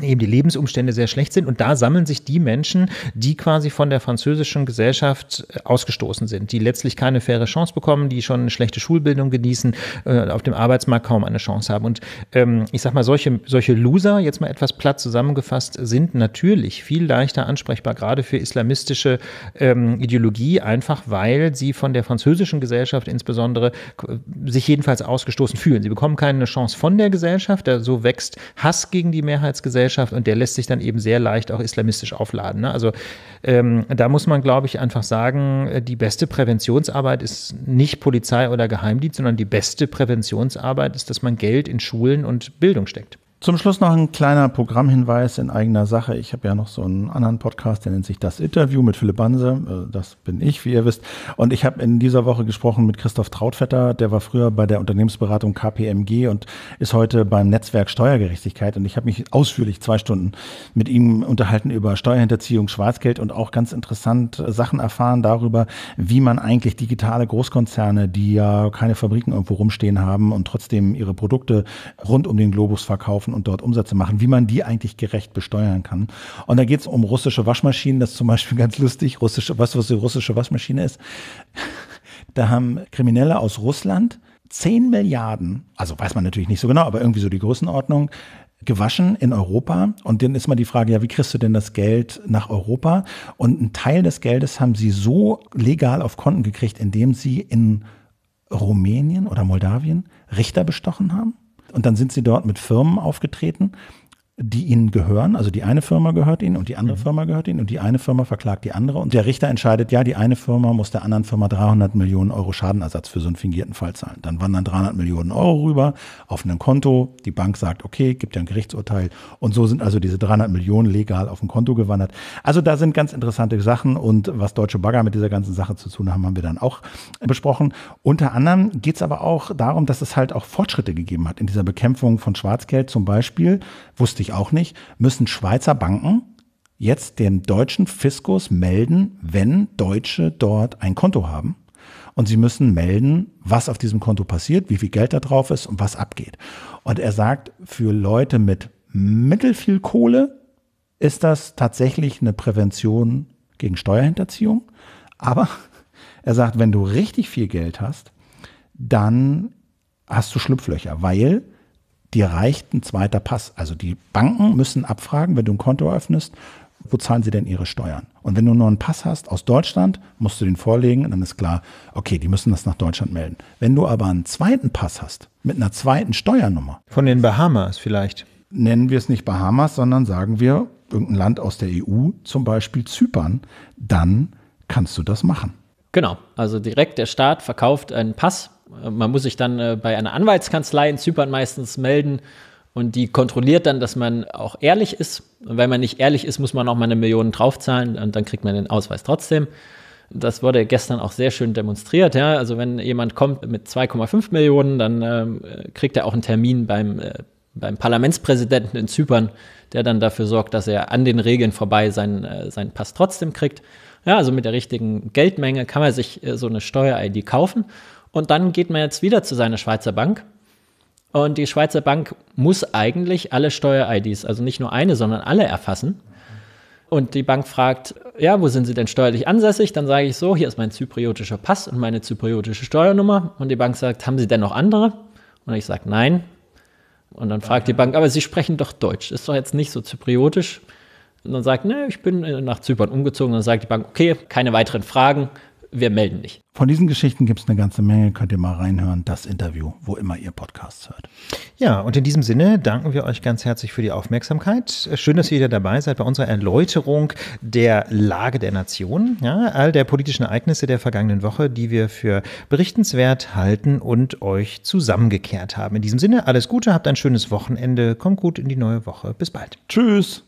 eben die Lebensumstände sehr schlecht sind. Und da sammeln sich die Menschen, die quasi von der französischen Gesellschaft äh, ausgestoßen sind, die letztlich keine faire Chance bekommen, die schon eine schlechte Schulbildung genießen, äh, auf dem Arbeitsmarkt kaum eine Chance haben. Und ähm, ich sag mal, solche, solche Loser, jetzt mal etwas platt zusammengefasst, sind natürlich viel leichter ansprechbar, gerade für islamistische ähm, Ideologie, einfach weil sie von der französischen Gesellschaft insbesondere sich jedenfalls ausgestoßen fühlen. Sie bekommen keine Chance von der Gesellschaft, so wächst Hass gegen die Mehrheitsgesellschaft Gesellschaft und der lässt sich dann eben sehr leicht auch islamistisch aufladen. Ne? Also ähm, da muss man, glaube ich, einfach sagen, äh, die beste Präventionsarbeit ist nicht Polizei oder Geheimdienst, sondern die beste Präventionsarbeit ist, dass man Geld in Schulen und Bildung steckt. Zum Schluss noch ein kleiner Programmhinweis in eigener Sache. Ich habe ja noch so einen anderen Podcast, der nennt sich Das Interview mit Philipp Banse. Äh, das bin ich, wie ihr wisst. Und ich habe in dieser Woche gesprochen mit Christoph Trautvetter. Der war früher bei der Unternehmensberatung KPMG und ist heute beim Netzwerk Steuergerechtigkeit. Und ich habe mich ausführlich zwei Stunden mit ihm unterhalten über Steuerhinterziehung, Schwarzgeld und auch ganz interessant Sachen erfahren darüber, wie man eigentlich digitale Großkonzerne, die ja keine Fabriken irgendwo rumstehen haben und trotzdem ihre Produkte rund um den Globus verkaufen, und dort Umsätze machen, wie man die eigentlich gerecht besteuern kann. Und da geht es um russische Waschmaschinen, das ist zum Beispiel ganz lustig. Russische, was, was die russische Waschmaschine ist? Da haben Kriminelle aus Russland 10 Milliarden, also weiß man natürlich nicht so genau, aber irgendwie so die Größenordnung, gewaschen in Europa. Und dann ist mal die Frage, ja, wie kriegst du denn das Geld nach Europa? Und einen Teil des Geldes haben sie so legal auf Konten gekriegt, indem sie in Rumänien oder Moldawien Richter bestochen haben. Und dann sind sie dort mit Firmen aufgetreten, die ihnen gehören. Also die eine Firma gehört ihnen und die andere mhm. Firma gehört ihnen und die eine Firma verklagt die andere. Und der Richter entscheidet, ja, die eine Firma muss der anderen Firma 300 Millionen Euro Schadenersatz für so einen fingierten Fall zahlen. Dann wandern 300 Millionen Euro rüber auf ein Konto. Die Bank sagt, okay, gibt ja ein Gerichtsurteil. Und so sind also diese 300 Millionen legal auf ein Konto gewandert. Also da sind ganz interessante Sachen. Und was Deutsche Bagger mit dieser ganzen Sache zu tun haben, haben wir dann auch besprochen. Unter anderem geht es aber auch darum, dass es halt auch Fortschritte gegeben hat in dieser Bekämpfung von Schwarzgeld. Zum Beispiel, wusste ich auch nicht, müssen Schweizer Banken jetzt den deutschen Fiskus melden, wenn Deutsche dort ein Konto haben. Und sie müssen melden, was auf diesem Konto passiert, wie viel Geld da drauf ist und was abgeht. Und er sagt, für Leute mit mittelfiel Kohle ist das tatsächlich eine Prävention gegen Steuerhinterziehung. Aber er sagt, wenn du richtig viel Geld hast, dann hast du Schlupflöcher, weil dir reicht ein zweiter Pass. Also die Banken müssen abfragen, wenn du ein Konto öffnest, wo zahlen sie denn ihre Steuern? Und wenn du nur einen Pass hast aus Deutschland, musst du den vorlegen und dann ist klar, okay, die müssen das nach Deutschland melden. Wenn du aber einen zweiten Pass hast, mit einer zweiten Steuernummer. Von den Bahamas vielleicht. Nennen wir es nicht Bahamas, sondern sagen wir irgendein Land aus der EU, zum Beispiel Zypern, dann kannst du das machen. Genau, also direkt der Staat verkauft einen Pass man muss sich dann äh, bei einer Anwaltskanzlei in Zypern meistens melden und die kontrolliert dann, dass man auch ehrlich ist. Und wenn man nicht ehrlich ist, muss man auch mal eine Million draufzahlen und dann kriegt man den Ausweis trotzdem. Das wurde gestern auch sehr schön demonstriert. Ja? Also wenn jemand kommt mit 2,5 Millionen, dann äh, kriegt er auch einen Termin beim, äh, beim Parlamentspräsidenten in Zypern, der dann dafür sorgt, dass er an den Regeln vorbei seinen, äh, seinen Pass trotzdem kriegt. Ja, also mit der richtigen Geldmenge kann man sich äh, so eine Steuer-ID kaufen. Und dann geht man jetzt wieder zu seiner Schweizer Bank. Und die Schweizer Bank muss eigentlich alle Steuer-IDs, also nicht nur eine, sondern alle erfassen. Und die Bank fragt, ja, wo sind Sie denn steuerlich ansässig? Dann sage ich so, hier ist mein zypriotischer Pass und meine zypriotische Steuernummer. Und die Bank sagt, haben Sie denn noch andere? Und ich sage, nein. Und dann fragt die Bank, aber Sie sprechen doch Deutsch, ist doch jetzt nicht so zypriotisch. Und dann sagt, ne, ich bin nach Zypern umgezogen. Und dann sagt die Bank, okay, keine weiteren Fragen, wir melden dich. Von diesen Geschichten gibt es eine ganze Menge, könnt ihr mal reinhören, das Interview, wo immer ihr Podcasts hört. Ja, und in diesem Sinne danken wir euch ganz herzlich für die Aufmerksamkeit. Schön, dass ihr wieder dabei seid bei unserer Erläuterung der Lage der Nation, ja, all der politischen Ereignisse der vergangenen Woche, die wir für berichtenswert halten und euch zusammengekehrt haben. In diesem Sinne, alles Gute, habt ein schönes Wochenende, kommt gut in die neue Woche. Bis bald. Tschüss.